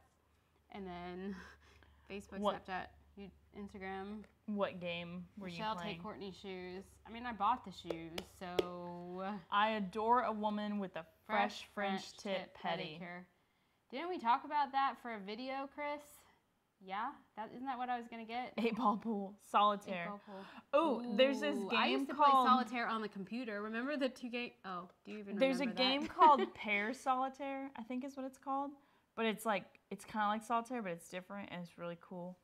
A: and then (laughs) Facebook,
B: What-
A: Snapchat, you, Instagram.
B: What game were
A: Michelle
B: you playing?
A: take Courtney shoes. I mean, I bought the shoes, so
B: I adore a woman with a fresh, French, tip, petty.
A: pedicure. Didn't we talk about that for a video, Chris? Yeah, that isn't that what I was gonna get? (laughs)
B: Eight ball pool, solitaire.
A: Eight ball pool.
B: Oh, there's this game
A: I used to
B: called.
A: play solitaire on the computer. Remember the two game? Oh, do you even remember?
B: There's a
A: that?
B: game called (laughs) Pair Solitaire, I think is what it's called. But it's like it's kind of like solitaire, but it's different and it's really cool.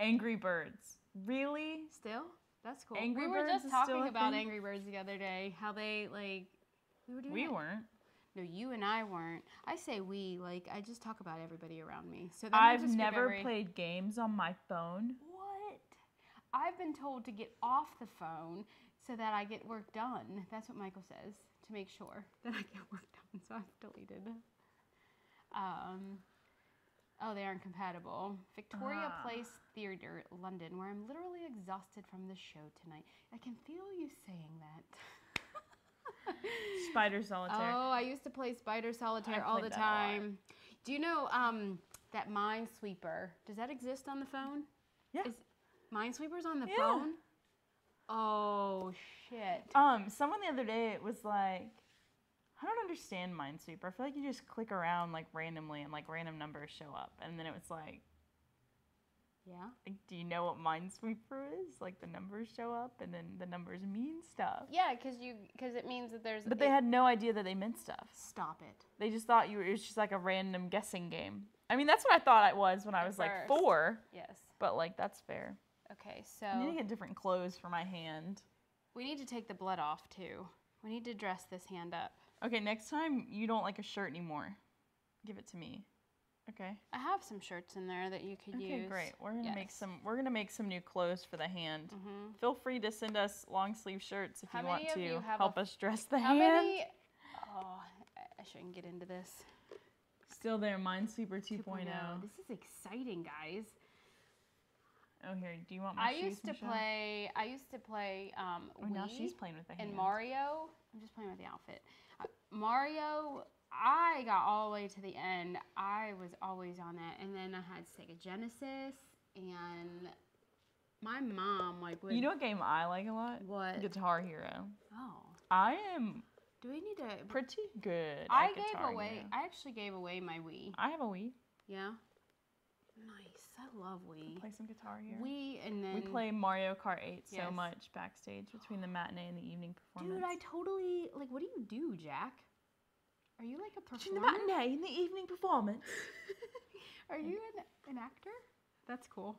B: Angry Birds. Really?
A: Still, that's cool.
B: Angry
A: we were
B: Birds
A: just
B: is still
A: talking about
B: thing?
A: Angry Birds the other day. How they like we were doing.
B: We
A: it.
B: weren't.
A: No, you and I weren't. I say we like I just talk about everybody around me. So
B: I've never
A: every-
B: played games on my phone.
A: What? I've been told to get off the phone so that I get work done. That's what Michael says to make sure (laughs) that I get work done. So I've deleted. Um, oh, they aren't compatible. Victoria
B: Ah.
A: Palace Theatre, London, where I'm literally exhausted from the show tonight. I can feel you saying that. (laughs)
B: Spider Solitaire.
A: Oh, I used to play Spider Solitaire all the
B: played that a lot.
A: time. Do you know um, that Minesweeper? Does that exist on the phone?
B: Yeah.
A: Is Minesweeper's on the
B: Yeah.
A: phone? Oh shit.
B: Um, someone the other day it was like, I don't understand Minesweeper. I feel like you just click around like randomly and like random numbers show up, and then it was like,
A: Yeah.
B: like, do you know what Minesweeper is? Like the numbers show up, and then the numbers mean stuff.
A: Yeah, because you because it means that there's.
B: But they
A: it-
B: had no idea that they meant stuff.
A: Stop it.
B: They just thought you were, it was just like a random guessing game. I mean, that's what I thought it was when I
A: At
B: was like four,
A: Yes.
B: but like that's fair.
A: Okay, so.
B: I need to get different clothes for my hand.
A: we need to take the blood off too. We need to dress this hand up.
B: Okay, next time you don't like a shirt anymore, give it to me. Okay.
A: I have some shirts in there that you could
B: Okay,
A: use.
B: Okay, great. We're gonna make some. We're gonna make some new clothes for the hand.
A: hmm
B: Feel free to send us long sleeve shirts if
A: How
B: you want to
A: you have
B: help us dress the
A: How
B: hand.
A: many? Oh, I- shouldn't get into this.
B: Still there, Minesweeper 2.0.
A: 2.0. This is exciting, guys.
B: Oh, here. Do you want my
A: I
B: shoes,
A: used to
B: Michelle?
A: play. I used to play um,
B: Oh, now she's playing with the hand.
A: and Mario. I'm just playing with the outfit. Uh, Mario. I got all the way to the end. I was always on that, and then I had Sega Genesis, and my mom like would.
B: You know what game I like a lot?
A: what?
B: Guitar Hero.
A: Oh,
B: I am
A: do we need to?
B: pretty good.
A: I gave
B: Guitar
A: away.
B: Hero.
A: I actually gave away my Wii.
B: I have a Wii.
A: Yeah. Nice. I love Wii.
B: Play some Guitar here.
A: Wii, and then
B: We play Mario Kart 8 so much backstage between the matinee and the evening performance.
A: Dude, I totally like. What do you do, Jack? Are you like a
B: between the matinee in the evening performance. (laughs)
A: Are you an, an actor? That's cool.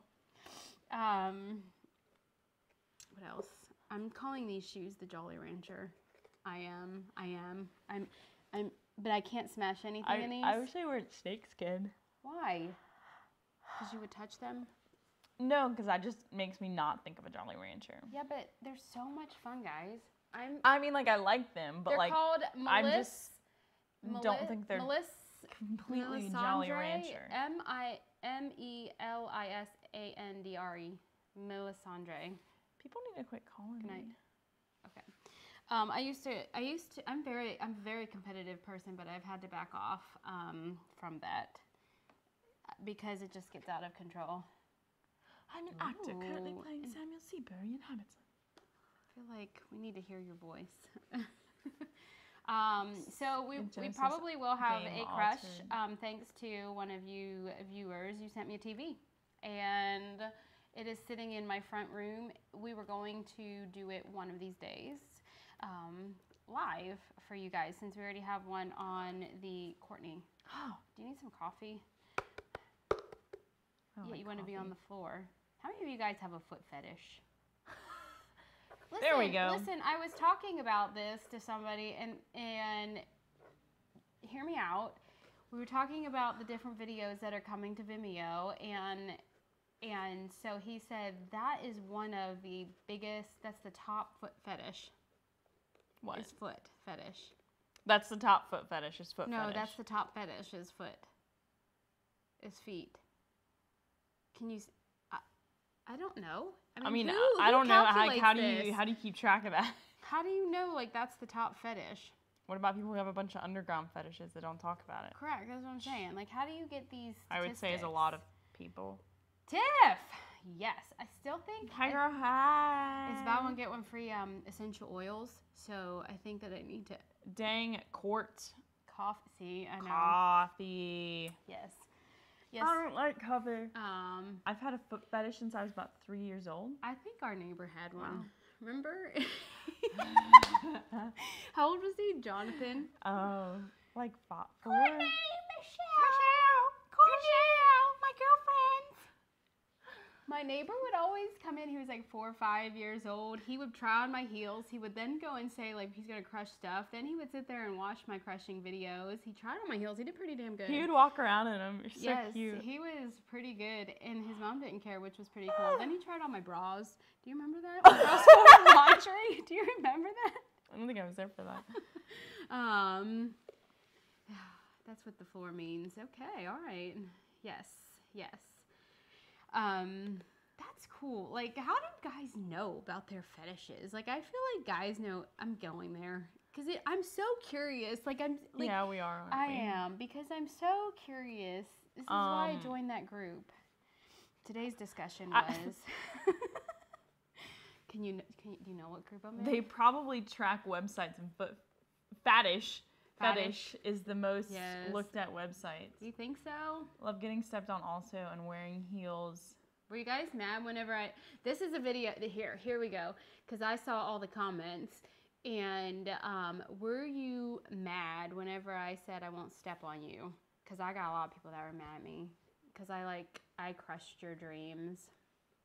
A: Um, what else? I'm calling these shoes the Jolly Rancher. I am. I am. I'm. I'm. But I can't smash anything in
B: I,
A: these.
B: I wish they weren't snakeskin.
A: Why? Because you would touch them.
B: No, because that just makes me not think of a Jolly Rancher.
A: Yeah, but they're so much fun, guys. I'm.
B: I mean, like I like them, but
A: they're
B: like
A: called
B: I'm
A: Meliss.
B: Just don't think they're
A: Meliss.
B: completely Jolly Rancher.
A: M I M E L I S A N D R E. Melisandre.
B: People need to quit calling
A: Good
B: me.
A: night. Okay. Um, I used to. I used to. I'm very. I'm a very competitive person, but I've had to back off um, from that because it just gets out of control.
B: I'm an actor currently playing
A: and-
B: Samuel Seabury in Hamilton.
A: I feel like we need to hear your voice. (laughs) um, so we, we probably will have a crush um, thanks to one of you viewers. You sent me a TV, and it is sitting in my front room. We were going to do it one of these days um, live for you guys since we already have one on the Courtney. Oh, (gasps) Do you need some coffee? Yeah, you want to be on the floor. How many of you guys have a foot fetish?
B: There we
A: Listen,
B: go.
A: Listen, I was talking about this to somebody, and and hear me out. We were talking about the different videos that are coming to Vimeo, and and so he said that is one of the biggest. That's the top foot fetish.
B: What?
A: Is foot fetish?
B: That's the top foot fetish. Is foot
A: no,
B: fetish.
A: that's the top fetish. Is foot. Is feet. Can you? I, I don't know.
B: I mean,
A: who-
B: I don't know how, how do you
A: this?
B: how do you keep track of that? (laughs)
A: How do you know like that's the top fetish?
B: What about people who have a bunch of underground fetishes that don't talk about it?
A: Correct. That's what I'm saying. Like, how do you get these?
B: I would say is a lot of people.
A: Tiff. Yes, I still think
B: Hi girl, hi.
A: it's buy one get one free um essential oils. So I think that I need to
B: Dang court
A: cough. See, I know.
B: coffee.
A: Yes. Yes.
B: I don't like coffee.
A: Um,
B: I've had a foot fetish since I was about three years old.
A: I think our neighbor had one.
B: Wow.
A: Remember? (laughs) How old was he, Jonathan?
B: Oh, like five, four.
A: Michelle. Michelle. Michelle. My girlfriend. My neighbor would always come in. He was like four or five years old. He would try on my heels. He would then go and say like he's gonna crush stuff. Then he would sit there and watch my crushing videos. He tried on my heels. He did pretty damn good.
B: He would walk around in them. You're so
A: yes,
B: cute.
A: he was pretty good, and his mom didn't care, which was pretty cool. then he tried on my bras. Do you remember that? (laughs) Bras lingerie. Do you remember that?
B: I don't think I was there for that. (laughs)
A: Um, that's what the floor means. Okay, all right. Yes, yes. Um, that's cool. Like, how do guys know about their fetishes? Like, I feel like guys know I'm going there because I'm so curious. Like, I'm like
B: yeah, we are.
A: I
B: we?
A: am because I'm so curious. This is why I
B: Um,
A: joined that group. Today's discussion
B: I-
A: was. (laughs) can you can you, do you know what group I'm in?
B: They probably track websites and foot fetish.
A: Fetish.
B: Fetish is the most
A: Yes.
B: looked at website.
A: do you think so?
B: Love getting stepped on also and wearing heels.
A: Were you guys mad whenever I? This is a video. Here, here we go. Because I saw all the comments, and um, were you mad whenever I said I won't step on you? Because I got a lot of people that were mad at me. Because I like I crushed your dreams.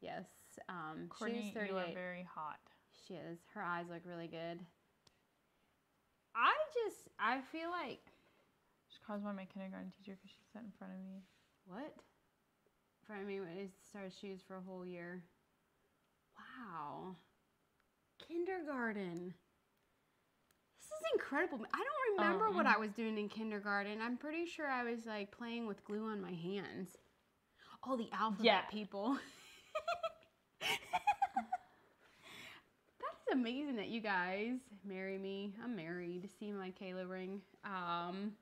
A: Yes. Um, she was
B: Courtney, you are
A: 38.
B: very hot.
A: She is. Her eyes look really good. I just I feel like
B: just caused by my kindergarten teacher because she sat in front of me.
A: What? In front of me when it started shoes for a whole year. Wow. Kindergarten. This is incredible. I don't remember what
B: Um.
A: I was doing in kindergarten. I'm pretty sure I was like playing with glue on my hands. Oh, the alphabet
B: Yeah.
A: people. (laughs) Amazing that you guys marry me. I'm married. See my Kayla ring. Um,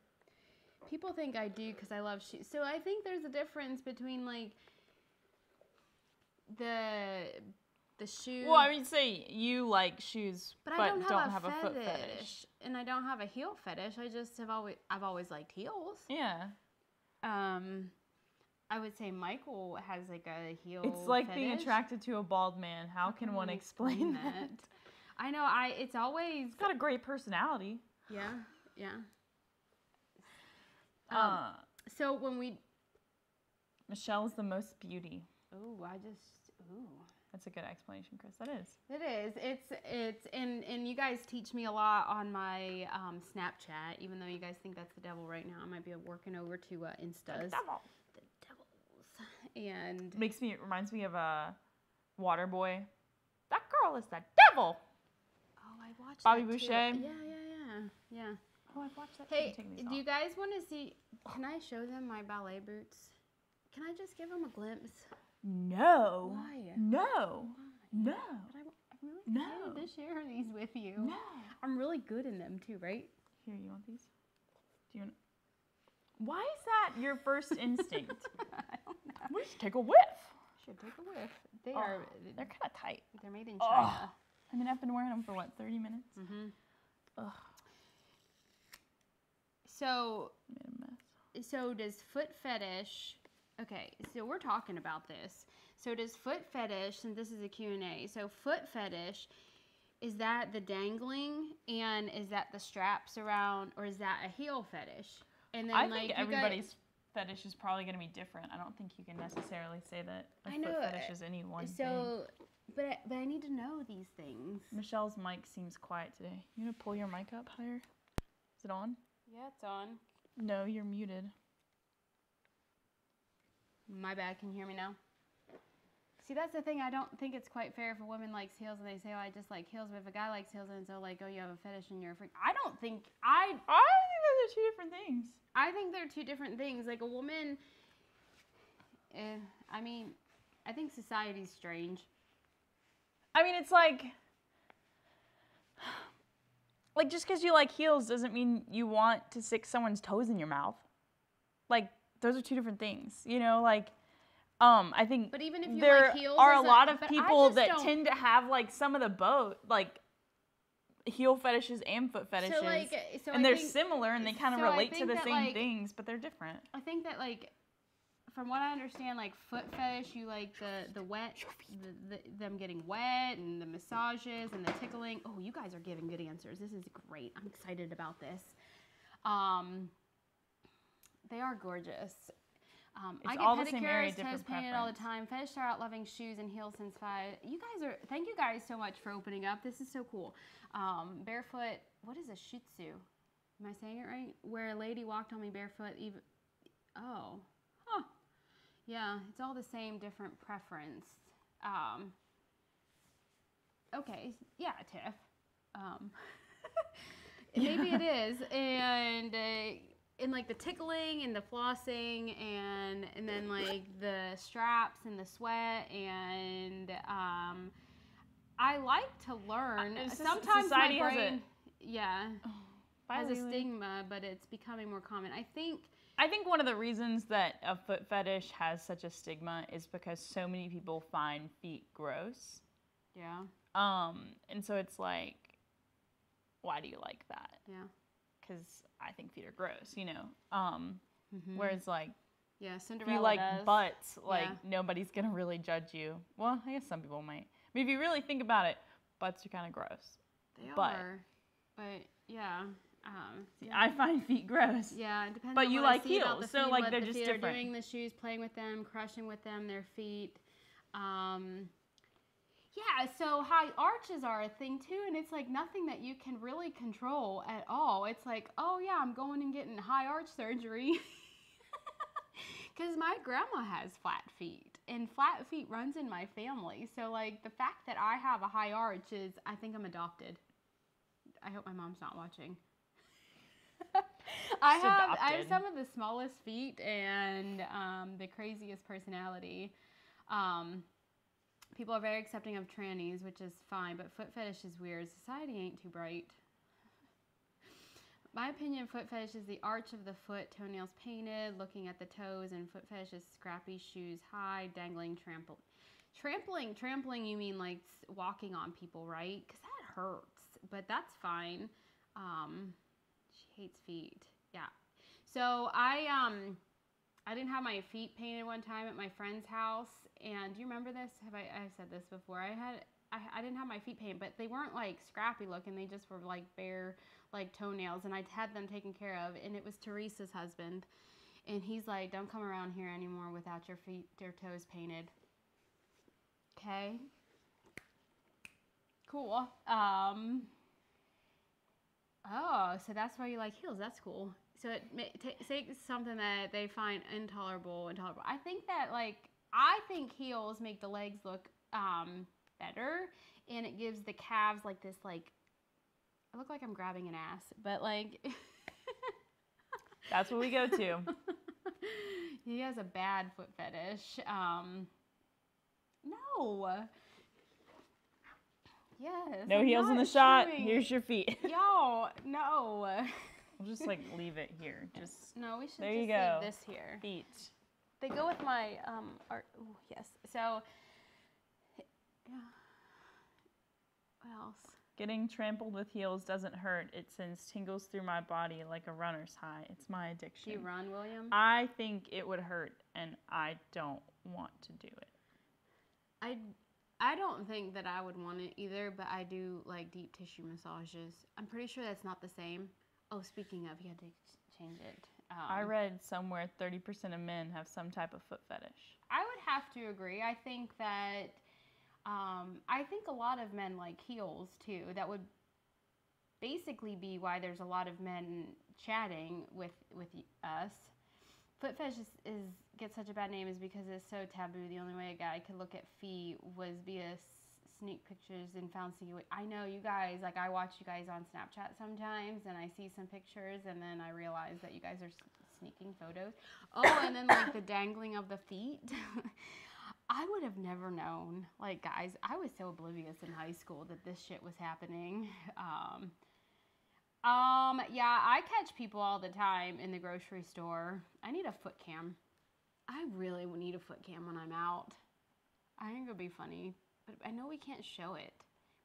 A: people think I do because I love shoes. So I think there's a difference between like the the shoe.
B: Well, I mean, say you like shoes,
A: but
B: but,
A: I don't have, a,
B: foot
A: fetish,
B: fetish.
A: and I don't have a heel fetish. I just have always I've always liked heels.
B: Yeah.
A: Um, I would say Michael has like a heel.
B: It's like being attracted to a bald man. How can one explain (laughs) that?
A: I know. I it's always
B: He's got a great personality.
A: yeah yeah. Um,
B: Uh,
A: so when we
B: Michelle's the most beauty.
A: oh I just ooh.
B: That's a good explanation, Chris. That is.
A: It is. It's it's and and you guys teach me a lot on my um, Snapchat. Even though you guys think that's the devil right now, I might be working over to uh, Insta's The
B: Devil.
A: the devils. And
B: Makes me it reminds me of a water boy. That girl is the devil.
A: Oh, I watched
B: Bobby
A: that too.
B: Boucher?
A: Yeah, yeah, yeah, yeah.
B: Oh, I've watched that.
A: Hey, do you guys want to see? Can I show them my ballet boots? Can I just give them a glimpse?
B: No.
A: Why?
B: No. Oh no.
A: But I'm, I'm really
B: No.
A: excited to share these with you.
B: No.
A: I'm really good in them too, right?
B: Here, you want these? Do you want? Why is that your first instinct? (laughs)
A: I don't know.
B: we should take a whiff.
A: Should take a whiff. They
B: Oh,
A: are.
B: They're kind of tight.
A: They're made in. China.
B: I mean, I've been wearing them for what, 30 minutes?
A: hmm
B: Ugh,
A: So,
B: made a mess.
A: so does foot fetish? Okay, so we're talking about this. So does foot fetish? And this is a Q and A. So foot fetish is that the dangling, and is that the straps around, or is that a heel fetish? And then
B: I
A: like
B: think everybody's fetish is probably going to be different. I don't think you can necessarily say that a
A: I
B: foot
A: know,
B: fetish
A: uh,
B: is any one thing.
A: so, but I, but I need to know these things.
B: Michelle's mic seems quiet today. You gonna pull your mic up higher? Is it on?
A: Yeah, it's on.
B: No, you're muted.
A: My bad. Can you hear me now? See, that's the thing. I don't think it's quite fair if a woman likes heels and they say, "Oh, I just like heels," but if a guy likes heels and so like, "Oh, you have a fetish and you're a freak," I don't think I.
B: I think those are two different things.
A: I think they're two different things. Like a woman. Eh, I mean, I think society's strange.
B: I mean, it's like, (sighs) like just because you like heels doesn't mean you want to stick someone's toes in your mouth. Like those are two different things, you know. Like, um, I think
A: But even if you
B: there
A: like heels,
B: are a lot of people that
A: don't-
B: tend to have like some of the both, like heel fetishes and foot fetishes,
A: So like, so
B: and
A: I
B: they're
A: think,
B: similar and they kind of
A: so
B: relate to the same
A: like,
B: things, but they're different.
A: I think that like from what I understand, like foot fetish, you like the the wet, the, the, them getting wet, and the massages and the tickling. Oh, you guys are giving good answers. This is great. I'm excited about this. Um, they are gorgeous. Um, I
B: It's
A: get
B: all the same area,
A: pedicures, toes
B: different
A: painted all the time. Fetish start out loving shoes and heels since five. You guys are. Thank you guys so much for opening up. This is so cool. Um, barefoot. What is a Shih Tzu? Am I saying it right? Where a lady walked on me barefoot. Even. Oh. Huh. Yeah, it's all the same, different preference. Um, okay, yeah, Tiff. Um, (laughs) maybe it is, (laughs) and uh, and like the tickling and the flossing, and and then like the straps and the sweat, and um, I like to learn.
B: Uh,
A: Sometimes my brain, yeah,
B: Bye,
A: has a stigma, but it's becoming more common. I think.
B: I think one of the reasons that a foot fetish has such a stigma is because so many people find feet gross.
A: Yeah,
B: Um, and so it's like, why do you like that?
A: yeah.
B: Because I think feet are gross, you know. Um,
A: Mhm.
B: whereas like
A: Yeah, Cinderella.
B: if you like
A: does.
B: butts, like
A: Yeah.
B: nobody's gonna really judge you. Well, I guess some people might. I mean, if you really think about it, butts are kind of gross.
A: They
B: but-
A: are, but yeah, um, yeah.
B: I find feet gross.
A: yeah, it depends.
B: but
A: on
B: you like
A: about the
B: heels, so,
A: feet,
B: like, they're
A: the
B: just
A: feet
B: different.
A: Are doing the shoes, playing with them, crushing with them, their feet. Um, Yeah, so high arches are a thing too, and it's like nothing that you can really control at all. It's like, oh yeah, I'm going and getting high arch surgery. (laughs) Because my grandma has flat feet, and flat feet runs in my family. So, like, the fact that I have a high arch is, I think I'm adopted. I hope my mom's not watching. (laughs) I
B: Just
A: have I have some of the smallest feet and um, the craziest personality. Um, people are very accepting of trannies, which is fine, but foot fetish is weird. Society ain't too bright. My opinion, foot fetish is the arch of the foot, toenails painted, looking at the toes, and foot fetish is scrappy shoes, high, dangling, trample. Trampling, trampling, you mean like walking on people, right? Because that hurts, but that's fine. Um, hates feet. Yeah. So I um I didn't have my feet painted one time at my friend's house, and do you remember this? Have I I've said this before? I had I, I didn't have my feet painted, but they weren't like scrappy looking. They just were like bare like toenails, and I had them taken care of. And it was Teresa's husband, and he's like, "Don't come around here anymore without your feet, your toes painted." Okay. Cool. Um. Oh, so that's why you like heels. That's cool. So it takes something that they find intolerable, intolerable. I think that like I think heels make the legs look um better, and it gives the calves like this like. I look like I'm grabbing an ass, but like. (laughs)
B: That's what we go to. (laughs)
A: he has a bad foot fetish. Um. No. Yes.
B: No
A: I'm
B: heels in the shot.
A: showing-
B: Here's your feet. (laughs)
A: Yo, no.
B: We'll just like leave it here. Just (laughs)
A: No, we should
B: There
A: just
B: you go.
A: leave this here.
B: feet.
A: They go with my um art. Ooh, yes. So. Yeah. (sighs) What else?
B: Getting trampled with heels doesn't hurt. It sends tingles through my body like a runner's high. It's my
A: Do
B: addiction.
A: you run, William?
B: I think it would hurt, and I don't want to do it.
A: I I don't think that I would want it either, but I do like deep tissue massages. I'm pretty sure that's not the same. Oh, speaking of, you had to change it. Um,
B: I read somewhere 30% of men have some type of foot fetish.
A: I would have to agree. I think that um, I think a lot of men like heels too. That would basically be why there's a lot of men chatting with with us. Foot fetish is, is gets such a bad name is because it's so taboo. The only way a guy could look at feet was via sneak pictures and found see. I know you guys like I watch you guys on Snapchat sometimes, and I see some pictures, and then I realize that you guys are sneaking photos. Oh, and then like the dangling of the feet. (laughs) I would have never known. Like, guys, I was so oblivious in high school that this shit was happening. (laughs) Um, um, yeah, I catch people all the time in the grocery store. I need a foot cam. I really would need a foot cam when I'm out. I think it would be funny, but I know we can't show it.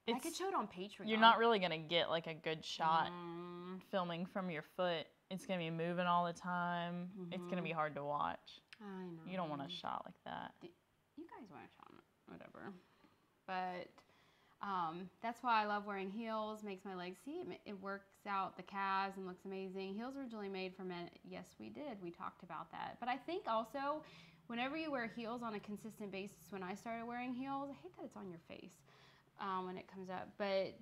A: But I could show it on Patreon.
B: You're not really gonna get like a good shot
A: Mm,
B: filming from your foot. It's gonna be moving all the time. It's gonna be hard to watch.
A: I know.
B: You don't want a shot like that.
A: you guys want a shop, whatever. But um, that's why I love wearing heels. Makes my legs see it. It works out the calves and looks amazing. Heels originally made for men. Yes, we did. We talked about that. But I think also, whenever you wear heels on a consistent basis, when I started wearing heels, I hate that it's on your face um, when it comes up. But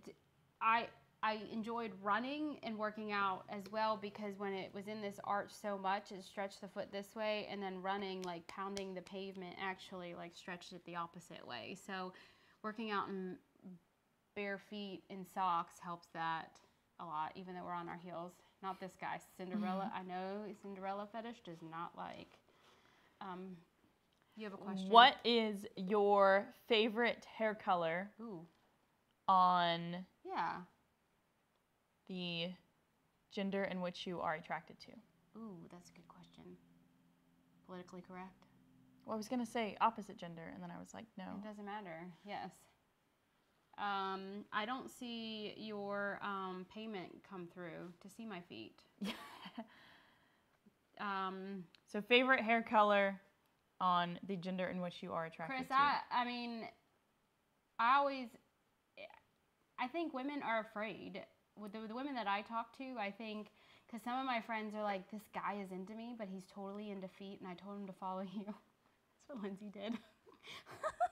A: I I enjoyed running and working out as well because when it was in this arch so much, it stretched the foot this way, and then running, like pounding the pavement, actually like stretched it the opposite way. So, working out in bare feet in socks helps that a lot, even though we're on our heels. Not this guy, Cinderella. I know Cinderella fetish does not like. Um, you have a question?
B: What is your favorite hair color
A: Ooh,
B: on
A: yeah.
B: the gender in which you are attracted to?
A: Ooh, that's a good question. Politically correct.
B: Well, I was gonna say opposite gender, and then I was like, no.
A: It doesn't matter. Yes. Um, I don't see your um, payment come through to see my feet. (laughs) Um,
B: so favorite hair color on the gender in which you are attracted
A: Chris,
B: to.
A: I, I mean, I always, I think women are afraid. With the, the women that I talk to, I think, because some of my friends are like, this guy is into me, but he's totally into feet, and I told him to follow (laughs) you. That's what Lindsay did. (laughs)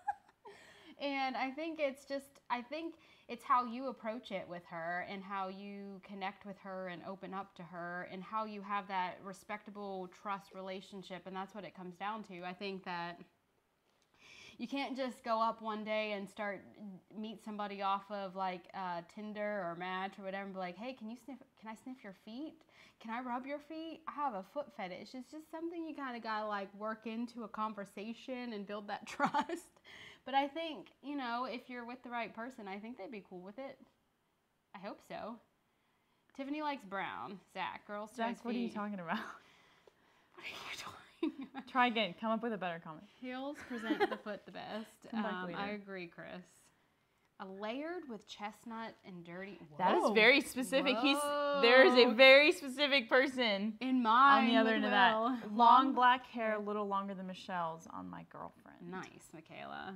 A: And I think it's just, I think it's how you approach it with her and how you connect with her and open up to her and how you have that respectable trust relationship. And that's what it comes down to. I think that you can't just go up one day and start meet somebody off of like uh, Tinder or Match or whatever and be like, hey, can you sniff? Can I sniff your feet? Can I rub your feet? I have a foot fetish. It's just something you kind of gotta like work into a conversation and build that (laughs) trust. But I think you know if you're with the right person, I think they'd be cool with it. I hope so. Tiffany likes brown. Zach, girls.
B: Zach, what are you
A: feet.
B: talking about? (laughs)
A: What are you talking (laughs) about?
B: Try again. Come up with a better comment.
A: Heels present the (laughs) foot the best. Um, I agree, Chris. A layered with chestnut and dirty.
B: That is very specific. He's there is a very specific person
A: in mine
B: on the other end of that. Long black hair, a little longer than Michelle's on my girlfriend.
A: Nice, Michaela.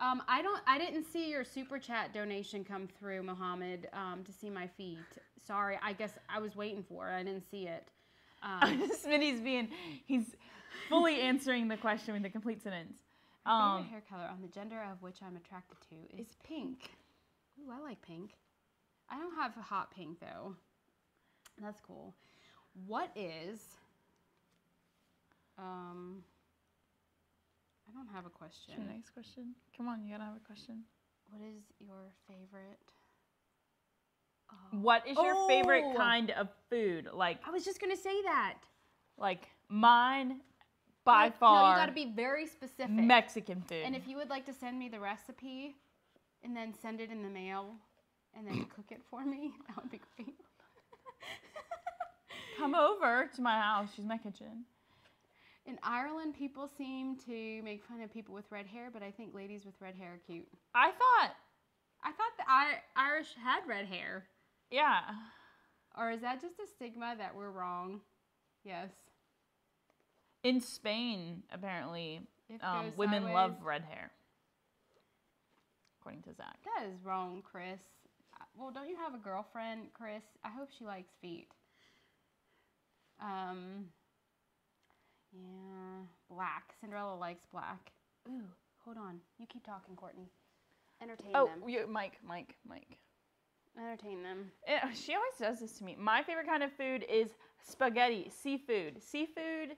A: Um, I don't. I didn't see your super chat donation come through, Mohammed, um, to see my feet. Sorry. I guess I was waiting for it. I didn't see it. (laughs) Um,
B: Smitty's being he's fully answering the question with a complete sentence.
A: favorite
B: Um,
A: hair color on the gender of which I'm attracted to is pink. Ooh, I like pink. I don't have a hot pink though. That's cool. What is? Um, I don't have a question.
B: next question. Come on, you gotta have a question.
A: What is your favorite? Oh.
B: What is your favorite
A: Oh!
B: kind of food? Like
A: I was just gonna say that.
B: like mine by
A: Like,
B: far
A: No, you gotta be very specific.
B: Mexican food.
A: And if you would like to send me the recipe, and then send it in the mail, and then (coughs) cook it for me, (laughs) that would be great.
B: Come over to my house, She's my kitchen.
A: In Ireland, people seem to make fun of people with red hair, but I think ladies with red hair are cute.
B: I thought,
A: I thought the I- Irish had red hair.
B: yeah.
A: Or is that just a stigma that we're wrong? Yes.
B: In Spain, apparently, um, women
A: sideways.
B: love red hair. According to Zach.
A: That is wrong, Chris. Uh, Well, don't you have a girlfriend, Chris? I hope she likes feet. Um, yeah, black. Cinderella likes black. Ooh, hold on. You keep talking, Courtney. Entertain
B: Oh,
A: them.
B: you, Mike, Mike, Mike.
A: Entertain them.
B: Eh, she always does this to me. My favorite kind of food is spaghetti, seafood. Seafood.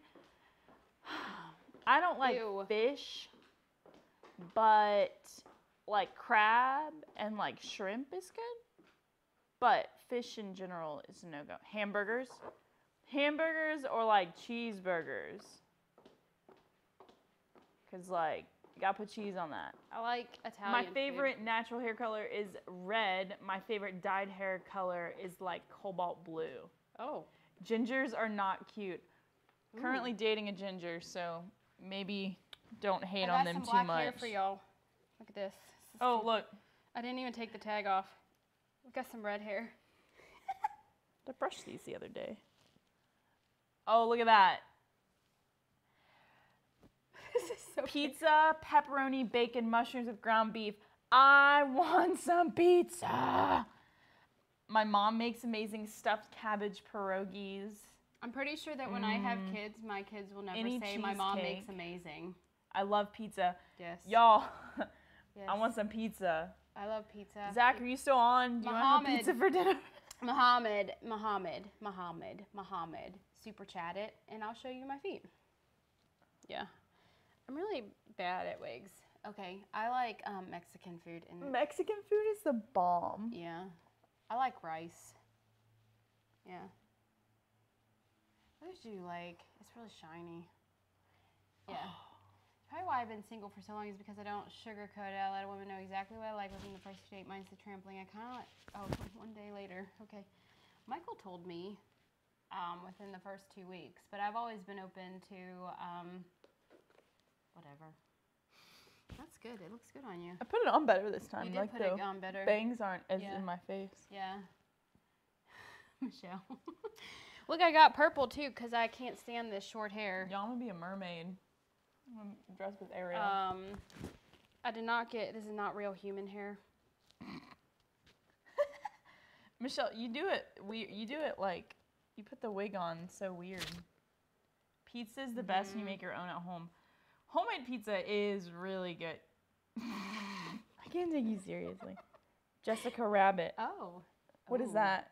B: (sighs) I don't like
A: Ew.
B: fish, but like crab and like shrimp is good. But fish in general is no go. Hamburgers, hamburgers or like cheeseburgers. Cause like you gotta put cheese on that.
A: I like Italian.
B: My
A: food.
B: favorite natural hair color is red. My favorite dyed hair color is like cobalt blue.
A: Oh,
B: Gingers are not cute. Currently dating a ginger, so maybe don't hate
A: I
B: on them
A: some
B: too
A: black
B: much.
A: hair for y'all. Look at this. This
B: Oh, look.
A: I didn't even take the tag off. We got some red hair. (laughs)
B: I brushed these the other day. Oh, look at that. (laughs)
A: this is so.
B: Pizza, pepperoni, bacon, mushrooms with ground beef. I want some pizza. My mom makes amazing stuffed cabbage pierogies.
A: I'm pretty sure that when I have kids, my kids will never
B: Mm. Any
A: say my mom makes amazing.
B: I love pizza.
A: Yes.
B: Y'all,
A: yes. (laughs)
B: I want some pizza.
A: I love pizza.
B: Zach, are you still on? Do you want pizza for dinner? (laughs)
A: Muhammad, Muhammad, Muhammad, Muhammad. Super chat it, and I'll show you my feet. Yeah. I'm really bad at wigs. Okay, I like um, Mexican food and
B: Mexican food is the bomb.
A: yeah, I like rice. Yeah. What did you like? It's really shiny. Yeah. (sighs) Probably why I've been single for so long is because I don't sugarcoat it. I let a woman know exactly what I like within the first date. Mine's the trampling. I kind of like, oh, one day later. Okay. Michael told me um, within the first two weeks, but I've always been open to um, whatever. That's good. It looks good on you.
B: I put it on better this time.
A: You did
B: like
A: put
B: the
A: it on better.
B: bangs aren't as
A: Yeah.
B: in my face.
A: Yeah. (laughs) Michelle. (laughs) Look, I got purple too because I can't stand this short hair.
B: Y'all, gonna be a mermaid. I'm gonna dress with Ariel.
A: Um, I did not get. This is not real human hair. (laughs)
B: Michelle, you do it. We you do it like you put the wig on so weird. Pizza's the best when you
A: Mhm.
B: make your own at home. Homemade pizza is really good. I can't take you seriously. Jessica Rabbit.
A: Oh.
B: What is
A: Oh.
B: that?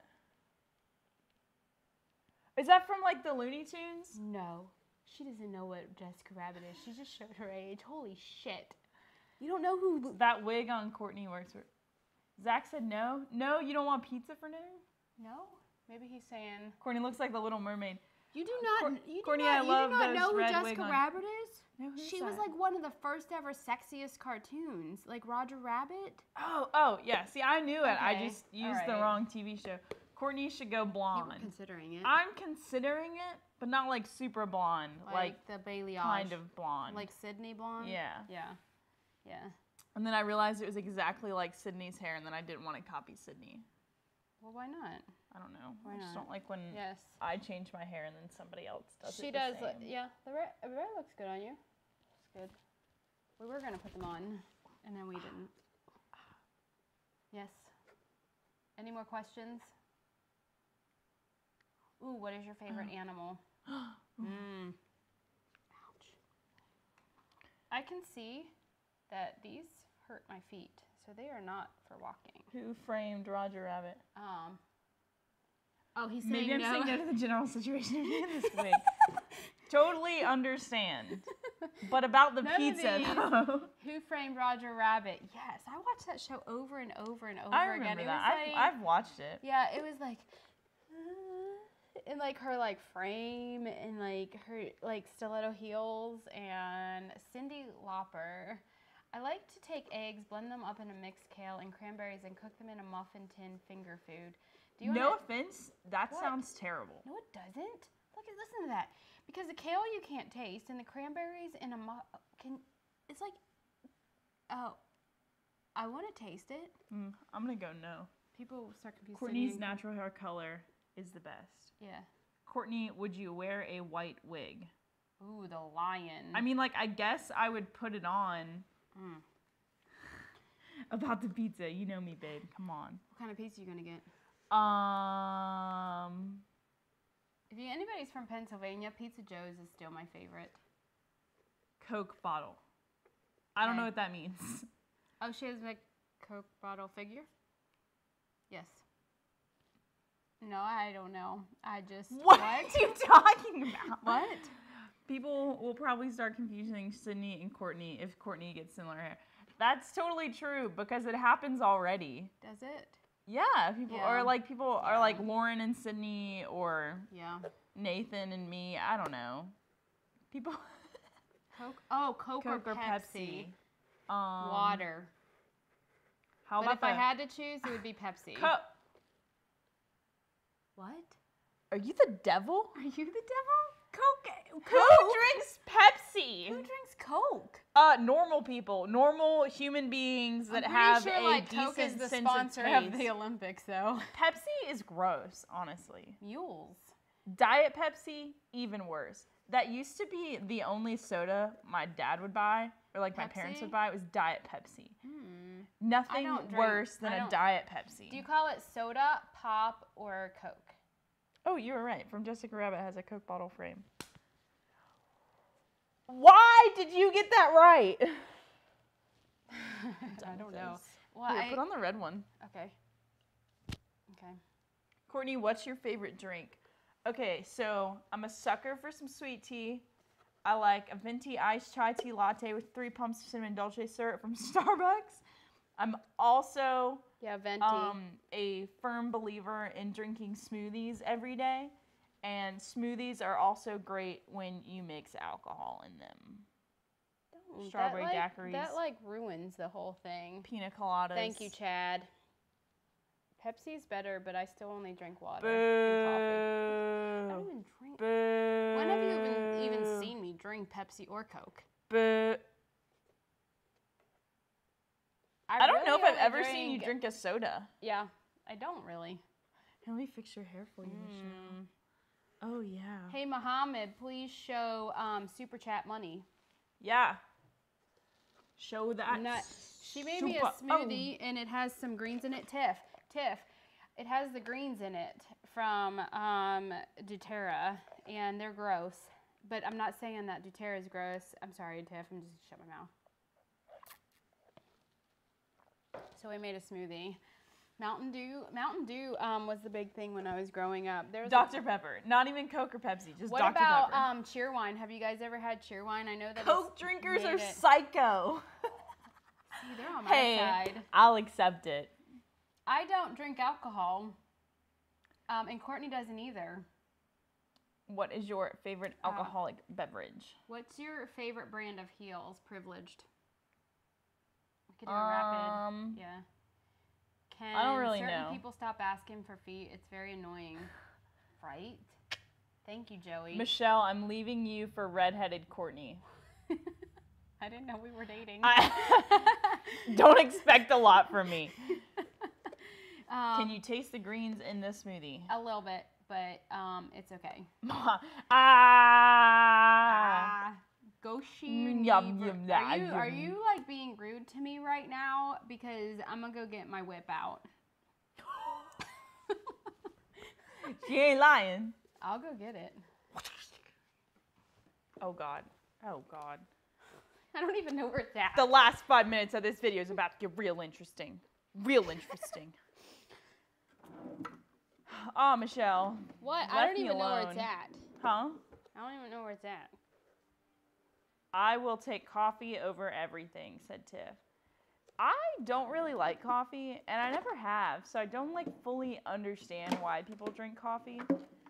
B: Is that from like the Looney Tunes?
A: No. She doesn't know what Jessica Rabbit is. She just showed her age. Holy shit. You don't know who.
B: That wig on Courtney works for. Zach said no. No, you don't want pizza for dinner?
A: No? Maybe he's saying.
B: Courtney looks like the Little Mermaid.
A: You do not.
B: Cour-
A: you do
B: Courtney,
A: not,
B: I love
A: you do not know who
B: red wig
A: Jessica
B: on-
A: Rabbit is?
B: No, who's
A: She was like one of the first ever sexiest cartoons, like Roger Rabbit.
B: Oh, oh, yeah. See, I knew it. I just used the wrong TV show. Courtney should go
A: You were
B: blonde.
A: considering it.
B: I'm considering it, but not like super blonde, like,
A: like, the balayage.
B: kind of blonde.
A: Like Sydney blonde.
B: yeah.
A: Yeah. Yeah.
B: And then I realized it was exactly like Sydney's hair, and then I didn't want to copy Sydney.
A: Well, why not?
B: I don't know.
A: Why
B: I just
A: not?
B: don't like when
A: Yes.
B: I change my hair and then somebody else does
A: she
B: it. the
A: does. look- yeah, the red, the red looks good on you. It's good. We were gonna put them on, and then we didn't. Yes. Any more questions? Ooh, what is your favorite animal? (gasps) Mm. Ouch. I can see that these hurt my feet, so they are not for walking.
B: Who framed Roger Rabbit?
A: Um. Oh, he's
B: Maybe I'm
A: no.
B: saying no to the general (laughs) situation of (laughs) this wig. totally understand. But about the
A: None
B: pizza, though.
A: Who Framed Roger Rabbit? Yes, I watched that show over and over and over
B: I
A: again.
B: remember
A: It
B: that. I've,
A: like,
B: I've watched it.
A: yeah, it was like, uh, in like her like frame and like her like stiletto heels and Cyndi Lauper. I like to take eggs, blend them up in a mixed kale and cranberries, and cook them in a muffin tin finger food. Do you
B: No
A: wanna-
B: offense, that
A: What?
B: sounds terrible.
A: No, it doesn't. Look at listen to that. Because the kale you can't taste, and the cranberries in a mu- can. It's like, oh, I want to taste it.
B: Mm, I'm gonna go no.
A: People start confusing.
B: Courtney's
A: me.
B: natural hair color is the best.
A: Yeah.
B: Courtney, would you wear a white wig?
A: Ooh, the lion.
B: I mean, like, I guess I would put it on.
A: Mm. (laughs)
B: About the pizza, you know me, babe. Come on.
A: what kind of pizza are you gonna get?
B: Um,
A: If you, anybody's from Pennsylvania, Pizza Joe's is still my favorite.
B: Coke bottle. I don't know what that means. (laughs)
A: Oh, she has a Coke bottle figure. Yes. No, I don't know. I just
B: What, are you talking about?
A: What?
B: People will probably start confusing Sydney and Courtney if Courtney gets similar hair. That's totally true because it happens already.
A: Does it?
B: Yeah, people
A: Yeah.
B: or like people are like Lauren and Sydney or
A: Yeah.
B: Nathan and me. I don't know. People (laughs)
A: Coke. Oh, Coke,
B: Coke
A: or
B: or
A: Pepsi.
B: Pepsi. Um,
A: Water.
B: How
A: but
B: about
A: if I had to choose, it would be Pepsi.
B: Co-
A: what?
B: Are you the devil?
A: Are you the devil? Coke.
B: Who
A: Coke?
B: drinks Pepsi?
A: Who drinks Coke?
B: Uh, normal people, normal human beings that have
A: sure,
B: a
A: like,
B: decent
A: Coke is the
B: sense
A: sponsor
B: of,
A: of,
B: taste.
A: the Olympics, though. (laughs)
B: Pepsi is gross, honestly.
A: Mules.
B: Diet Pepsi, even worse. That used to be the only soda my dad would buy, or like my parents would buy. It was Diet Pepsi.
A: Hmm.
B: Nothing worse than a Diet Pepsi.
A: Do you call it soda, pop, or Coke?
B: oh, you were right. From Jessica Rabbit has a Coke bottle frame. Why did you get that right? (laughs)
A: I don't know. Well,
B: Here,
A: I,
B: put on the red one.
A: okay. Okay.
B: Courtney, what's your favorite drink? Okay, so I'm a sucker for some sweet tea. I like a venti iced chai tea latte with three pumps of cinnamon dolce syrup from (laughs) Starbucks. I'm also
A: Yeah, venti.
B: um, a firm believer in drinking smoothies every day. And smoothies are also great when you mix alcohol in them.
A: Don't-
B: strawberry
A: that, like,
B: daiquiris.
A: That like ruins the whole thing.
B: Pina coladas.
A: Thank you, Chad. Pepsi's better, but I still only drink water and coffee. I don't even drink.
B: Boo.
A: When have you even even seen me drink Pepsi or Coke?
B: Boo. I, don't know if I've ever seen you drink a soda.
A: Yeah, I don't really.
B: Let me fix your hair for you, hmm. Michelle. Oh yeah.
A: Hey, Mohammed, please show um, super chat money.
B: Yeah. Show that.
A: Nut. She made me a
B: super- oh.
A: smoothie and it has some greens in it. Tiff, Tiff, it has the greens in it from um, doTERRA and they're gross. But I'm not saying that doTERRA is gross. I'm sorry, Tiff. I'm just gonna shut my mouth. So we made a smoothie. Mountain Dew. Mountain Dew um, was the big thing when I was growing up. There was a-
B: Dr. Pepper. Not even Coke or Pepsi, just
A: what
B: Dr.
A: about
B: Pepper.
A: um, Cheerwine? Have you guys ever had Cheerwine? I know that
B: Coke drinkers are
A: it-
B: psycho.
A: See, they're on my (laughs)
B: hey,
A: side.
B: I'll accept it.
A: I don't drink alcohol, um, and Courtney doesn't either.
B: What is your favorite
A: Uh,
B: alcoholic beverage?
A: What's your favorite brand of heels? Privileged. We could do a rapid.
B: Um,
A: Yeah. Can
B: I don't really
A: certain
B: know.
A: people stop asking for feet? It's very annoying. (sighs) Right? Thank you, Joey.
B: Michelle, I'm leaving you for redheaded Courtney. (laughs)
A: I didn't know we were dating.
B: I (laughs) (laughs) don't expect a lot from me.
A: um,
B: Can you taste the greens in this smoothie?
A: A little bit, but um, it's okay.
B: ah.
A: Ah, Goshi.
B: Yum, yum,
A: Are you are you like being rude to me right now? Because I'm gonna go get my whip out. (laughs)
B: She ain't lying.
A: I'll go get it.
B: Oh God. Oh God.
A: I don't even know where it's at.
B: The last five minutes of this video is about to get real interesting. Real interesting. Oh, (sighs) Michelle.
A: what? I don't even know where it's at.
B: Huh?
A: I don't even know where it's at.
B: I will take coffee over everything, said Tiff. I don't really like coffee, and I never have, so I don't like fully understand why people drink coffee.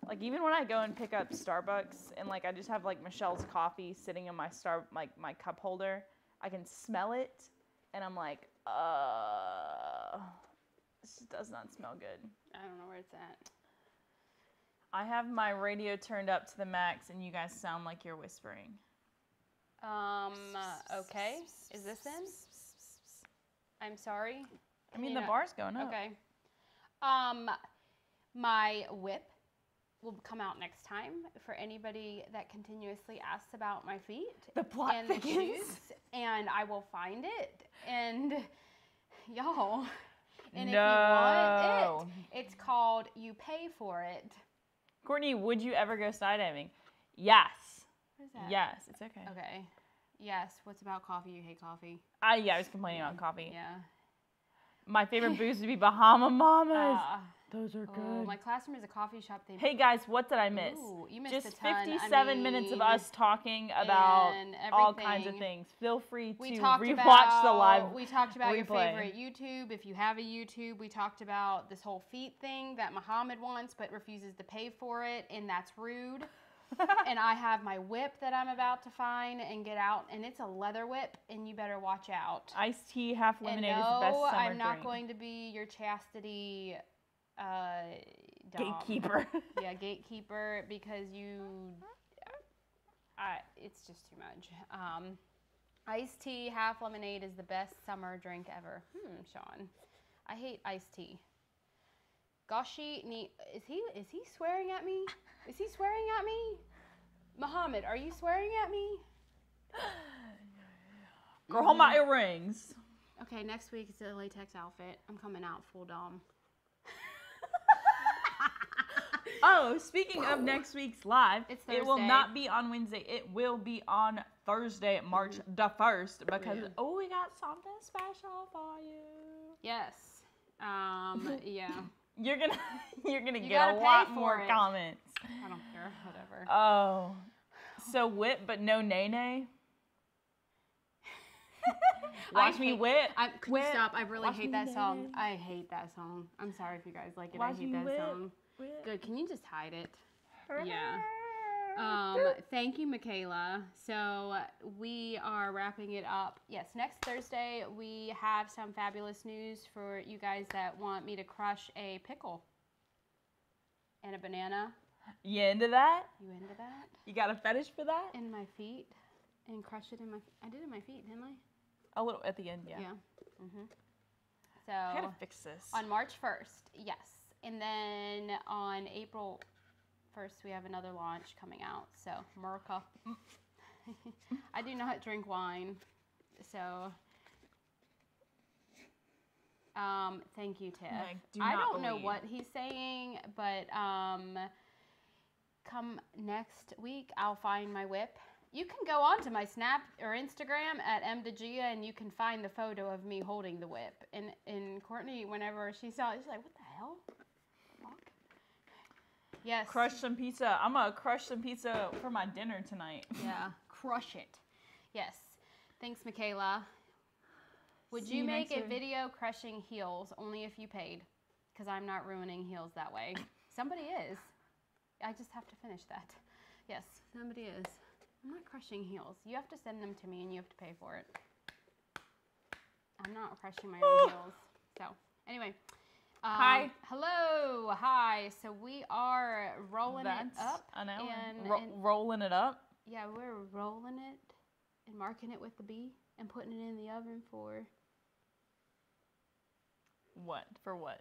B: Like even when I go and pick up Starbucks and like I just have like Michelle's coffee sitting in my star like my cup holder, I can smell it, and I'm like, uh, this does not smell good.
A: I don't know where it's at.
B: I have my radio turned up to the max, and you guys sound like you're whispering.
A: Um. okay. Is this in? I'm sorry.
B: I mean,
A: You
B: the
A: know-
B: bar's going up.
A: Okay. Um, my whip will come out next time for anybody that continuously asks about my feet
B: The plot
A: and the shoes, and I will find it. And (laughs) y'all, and if you want
B: No.
A: it, it's called "You Pay for It."
B: Courtney, would you ever go skydiving? Yes.
A: What is that?
B: Yes, it's okay.
A: Okay. Yes. What's about coffee? You hate coffee.
B: I yeah, I was complaining about coffee.
A: Yeah.
B: My favorite (laughs) booze would be Bahama Mamas.
A: Ah.
B: Those are
A: oh, my classroom is a coffee shop. They
B: Hey guys, what did I miss?
A: Ooh, you missed
B: Just
A: a ton. I
B: 57 minutes of
A: mean,
B: us talking about
A: and
B: all kinds of
A: everything.
B: things. Feel free
A: We
B: to
A: talked
B: rewatch
A: about
B: the live.
A: We talked about your
B: replay.
A: favorite YouTube. If you have a YouTube, we talked about this whole feet thing that Muhammad wants but refuses to pay for it, and that's rude. (laughs) and I have my whip that I'm about to find and get out, and it's a leather whip, and you better watch out.
B: Iced tea, half
A: and
B: lemonade
A: no,
B: is the best summer
A: I'm not
B: drink.
A: going to be your chastity uh, dom.
B: Gatekeeper. (laughs)
A: yeah, gatekeeper because you. I, it's just too much. Um, iced tea, half lemonade is the best summer drink ever. Hmm, Sean, I hate iced tea. Goshi, is he is he swearing at me? Is he swearing at me? Muhammad, are you swearing at me? (gasps)
B: Girl, hold my earrings.
A: Okay, next week it's a latex outfit. I'm coming out full dom. (laughs)
B: Oh, speaking of next week's live, it will not be on Wednesday. It will be on Thursday, March the 1st, because,
A: Yeah.
B: oh, we got something special for you.
A: Yes. Um. (laughs) Yeah.
B: You're gonna, (laughs) you're gonna
A: You
B: get a lot more
A: it.
B: comments.
A: I don't care. Whatever.
B: Oh, so whip, but no nay nay. (laughs) Watch
A: I
B: me
A: hate-
B: whip.
A: I, can
B: whip.
A: stop? I really
B: Watch
A: hate that song.
B: whip.
A: I hate that song. I'm sorry if you guys like it.
B: Watch
A: I hate that
B: whip.
A: song. Good. Can you just hide it? Yeah. Um, thank you, Michaela. So we are wrapping it up. Yes, next Thursday we have some fabulous news for you guys that want me to crush a pickle and a banana.
B: You into that?
A: You into that?
B: You got a fetish for that?
A: In my feet and crush it in my. I did in my feet, didn't I?
B: A little at the end, yeah.
A: Yeah. Mhm. So
B: I gotta fix this.
A: on March 1st, yes. And then on April 1st, we have another launch coming out. So, America. (laughs) I do not drink wine. So, um, thank you, Tiff.
B: I do
A: I don't know what he's saying, but um, come next week, I'll find my whip You can go onto my Snap or Instagram at mdigia and you can find the photo of me holding the whip. And and Courtney, whenever she saw it, she's like, "What the hell?" Fuck. Yes.
B: Crush some pizza. I'm gonna crush some pizza for my dinner tonight. (laughs)
A: Yeah. Crush it. Yes. Thanks, Michaela. Would
B: See
A: you
B: you
A: make a
B: week.
A: video crushing heels only if you paid? Because I'm not ruining heels that way. Somebody is. I just have to finish that. Yes, somebody is. I'm not crushing heels. You have to send them to me and you have to pay for it. I'm not crushing my own (laughs) heels. So, anyway. Um,
B: Hi.
A: Hello. Hi. So, we are rolling
B: That's
A: it up.
B: an hour.
A: and-
B: Ro-
A: and-
B: rolling it up.
A: Yeah, we're rolling it and marking it with the B and putting it in the oven for
B: What for? What?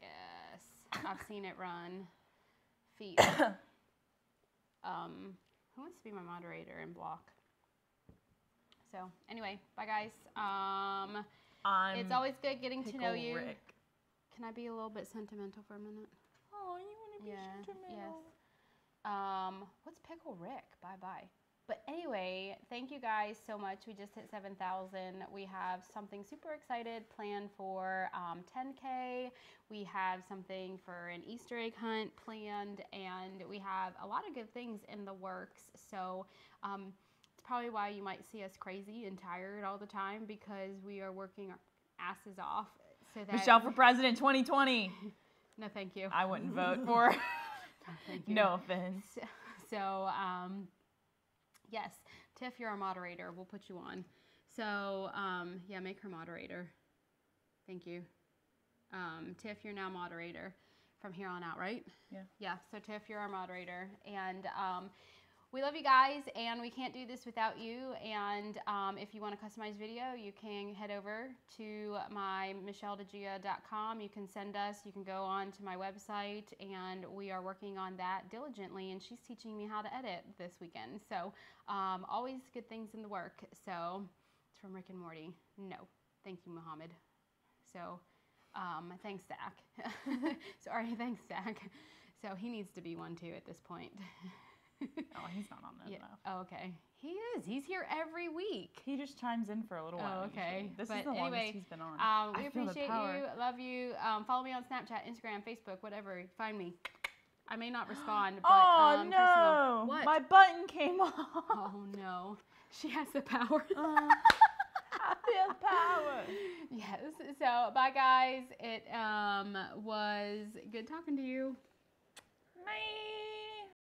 A: yes. (coughs) I've seen it run. Feet. (coughs) um, who wants to be my moderator and block? So anyway, bye guys. Um,
B: I'm.
A: it's always good getting to know you.
B: Rick.
A: Can I be a little bit sentimental for a minute?
B: Oh, you want to be
A: Yeah,
B: sentimental?
A: yes. Um, what's Pickle Rick? Bye bye. But anyway, thank you guys so much. We just hit 7,000. We have something super excited planned for um, 10K. We have something for an Easter egg hunt planned, and we have a lot of good things in the works. So, um, it's probably why you might see us crazy and tired all the time because we are working our asses off. So that
B: Michelle for president 2020. (laughs)
A: no, thank you.
B: I wouldn't vote (laughs) for.
A: Thank you.
B: no offense.
A: So, so um, yes, Tiff, you're our moderator. We'll put you on. So, um, yeah, make her moderator. Thank you. Um, Tiff, you're now moderator from here on out, right?
B: Yeah.
A: Yeah. So, Tiff, you're our moderator, and um, we love you guys, and we can't do this without you. And um, if you want a customized video, you can head over to my michelledigia.com. You can send us, you can go on to my website, and we are working on that diligently. And she's teaching me how to edit this weekend. So, um, always good things in the work. So, it's from Rick and Morty. No, thank you, Muhammad. So, um, thanks, Zach. (laughs) Sorry, thanks, Zach. So, he needs to be one too at this point. (laughs) (laughs)
B: Oh, he's not on that
A: Yeah.
B: though.
A: Oh, okay. He is. He's here every week.
B: He just chimes in for a little
A: Oh,
B: while.
A: okay.
B: usually. This
A: But
B: is the
A: anyway,
B: longest he's been on.
A: Um, we
B: I
A: appreciate you. Love you. Um, follow me on Snapchat, Instagram, Facebook, whatever. Find me. I may not respond, but
B: oh
A: um,
B: no!
A: What?
B: My button came off.
A: oh no. She has the power.
B: Uh, (laughs) I feel power.
A: yes. So bye guys. It um was good talking to you.
B: Bye.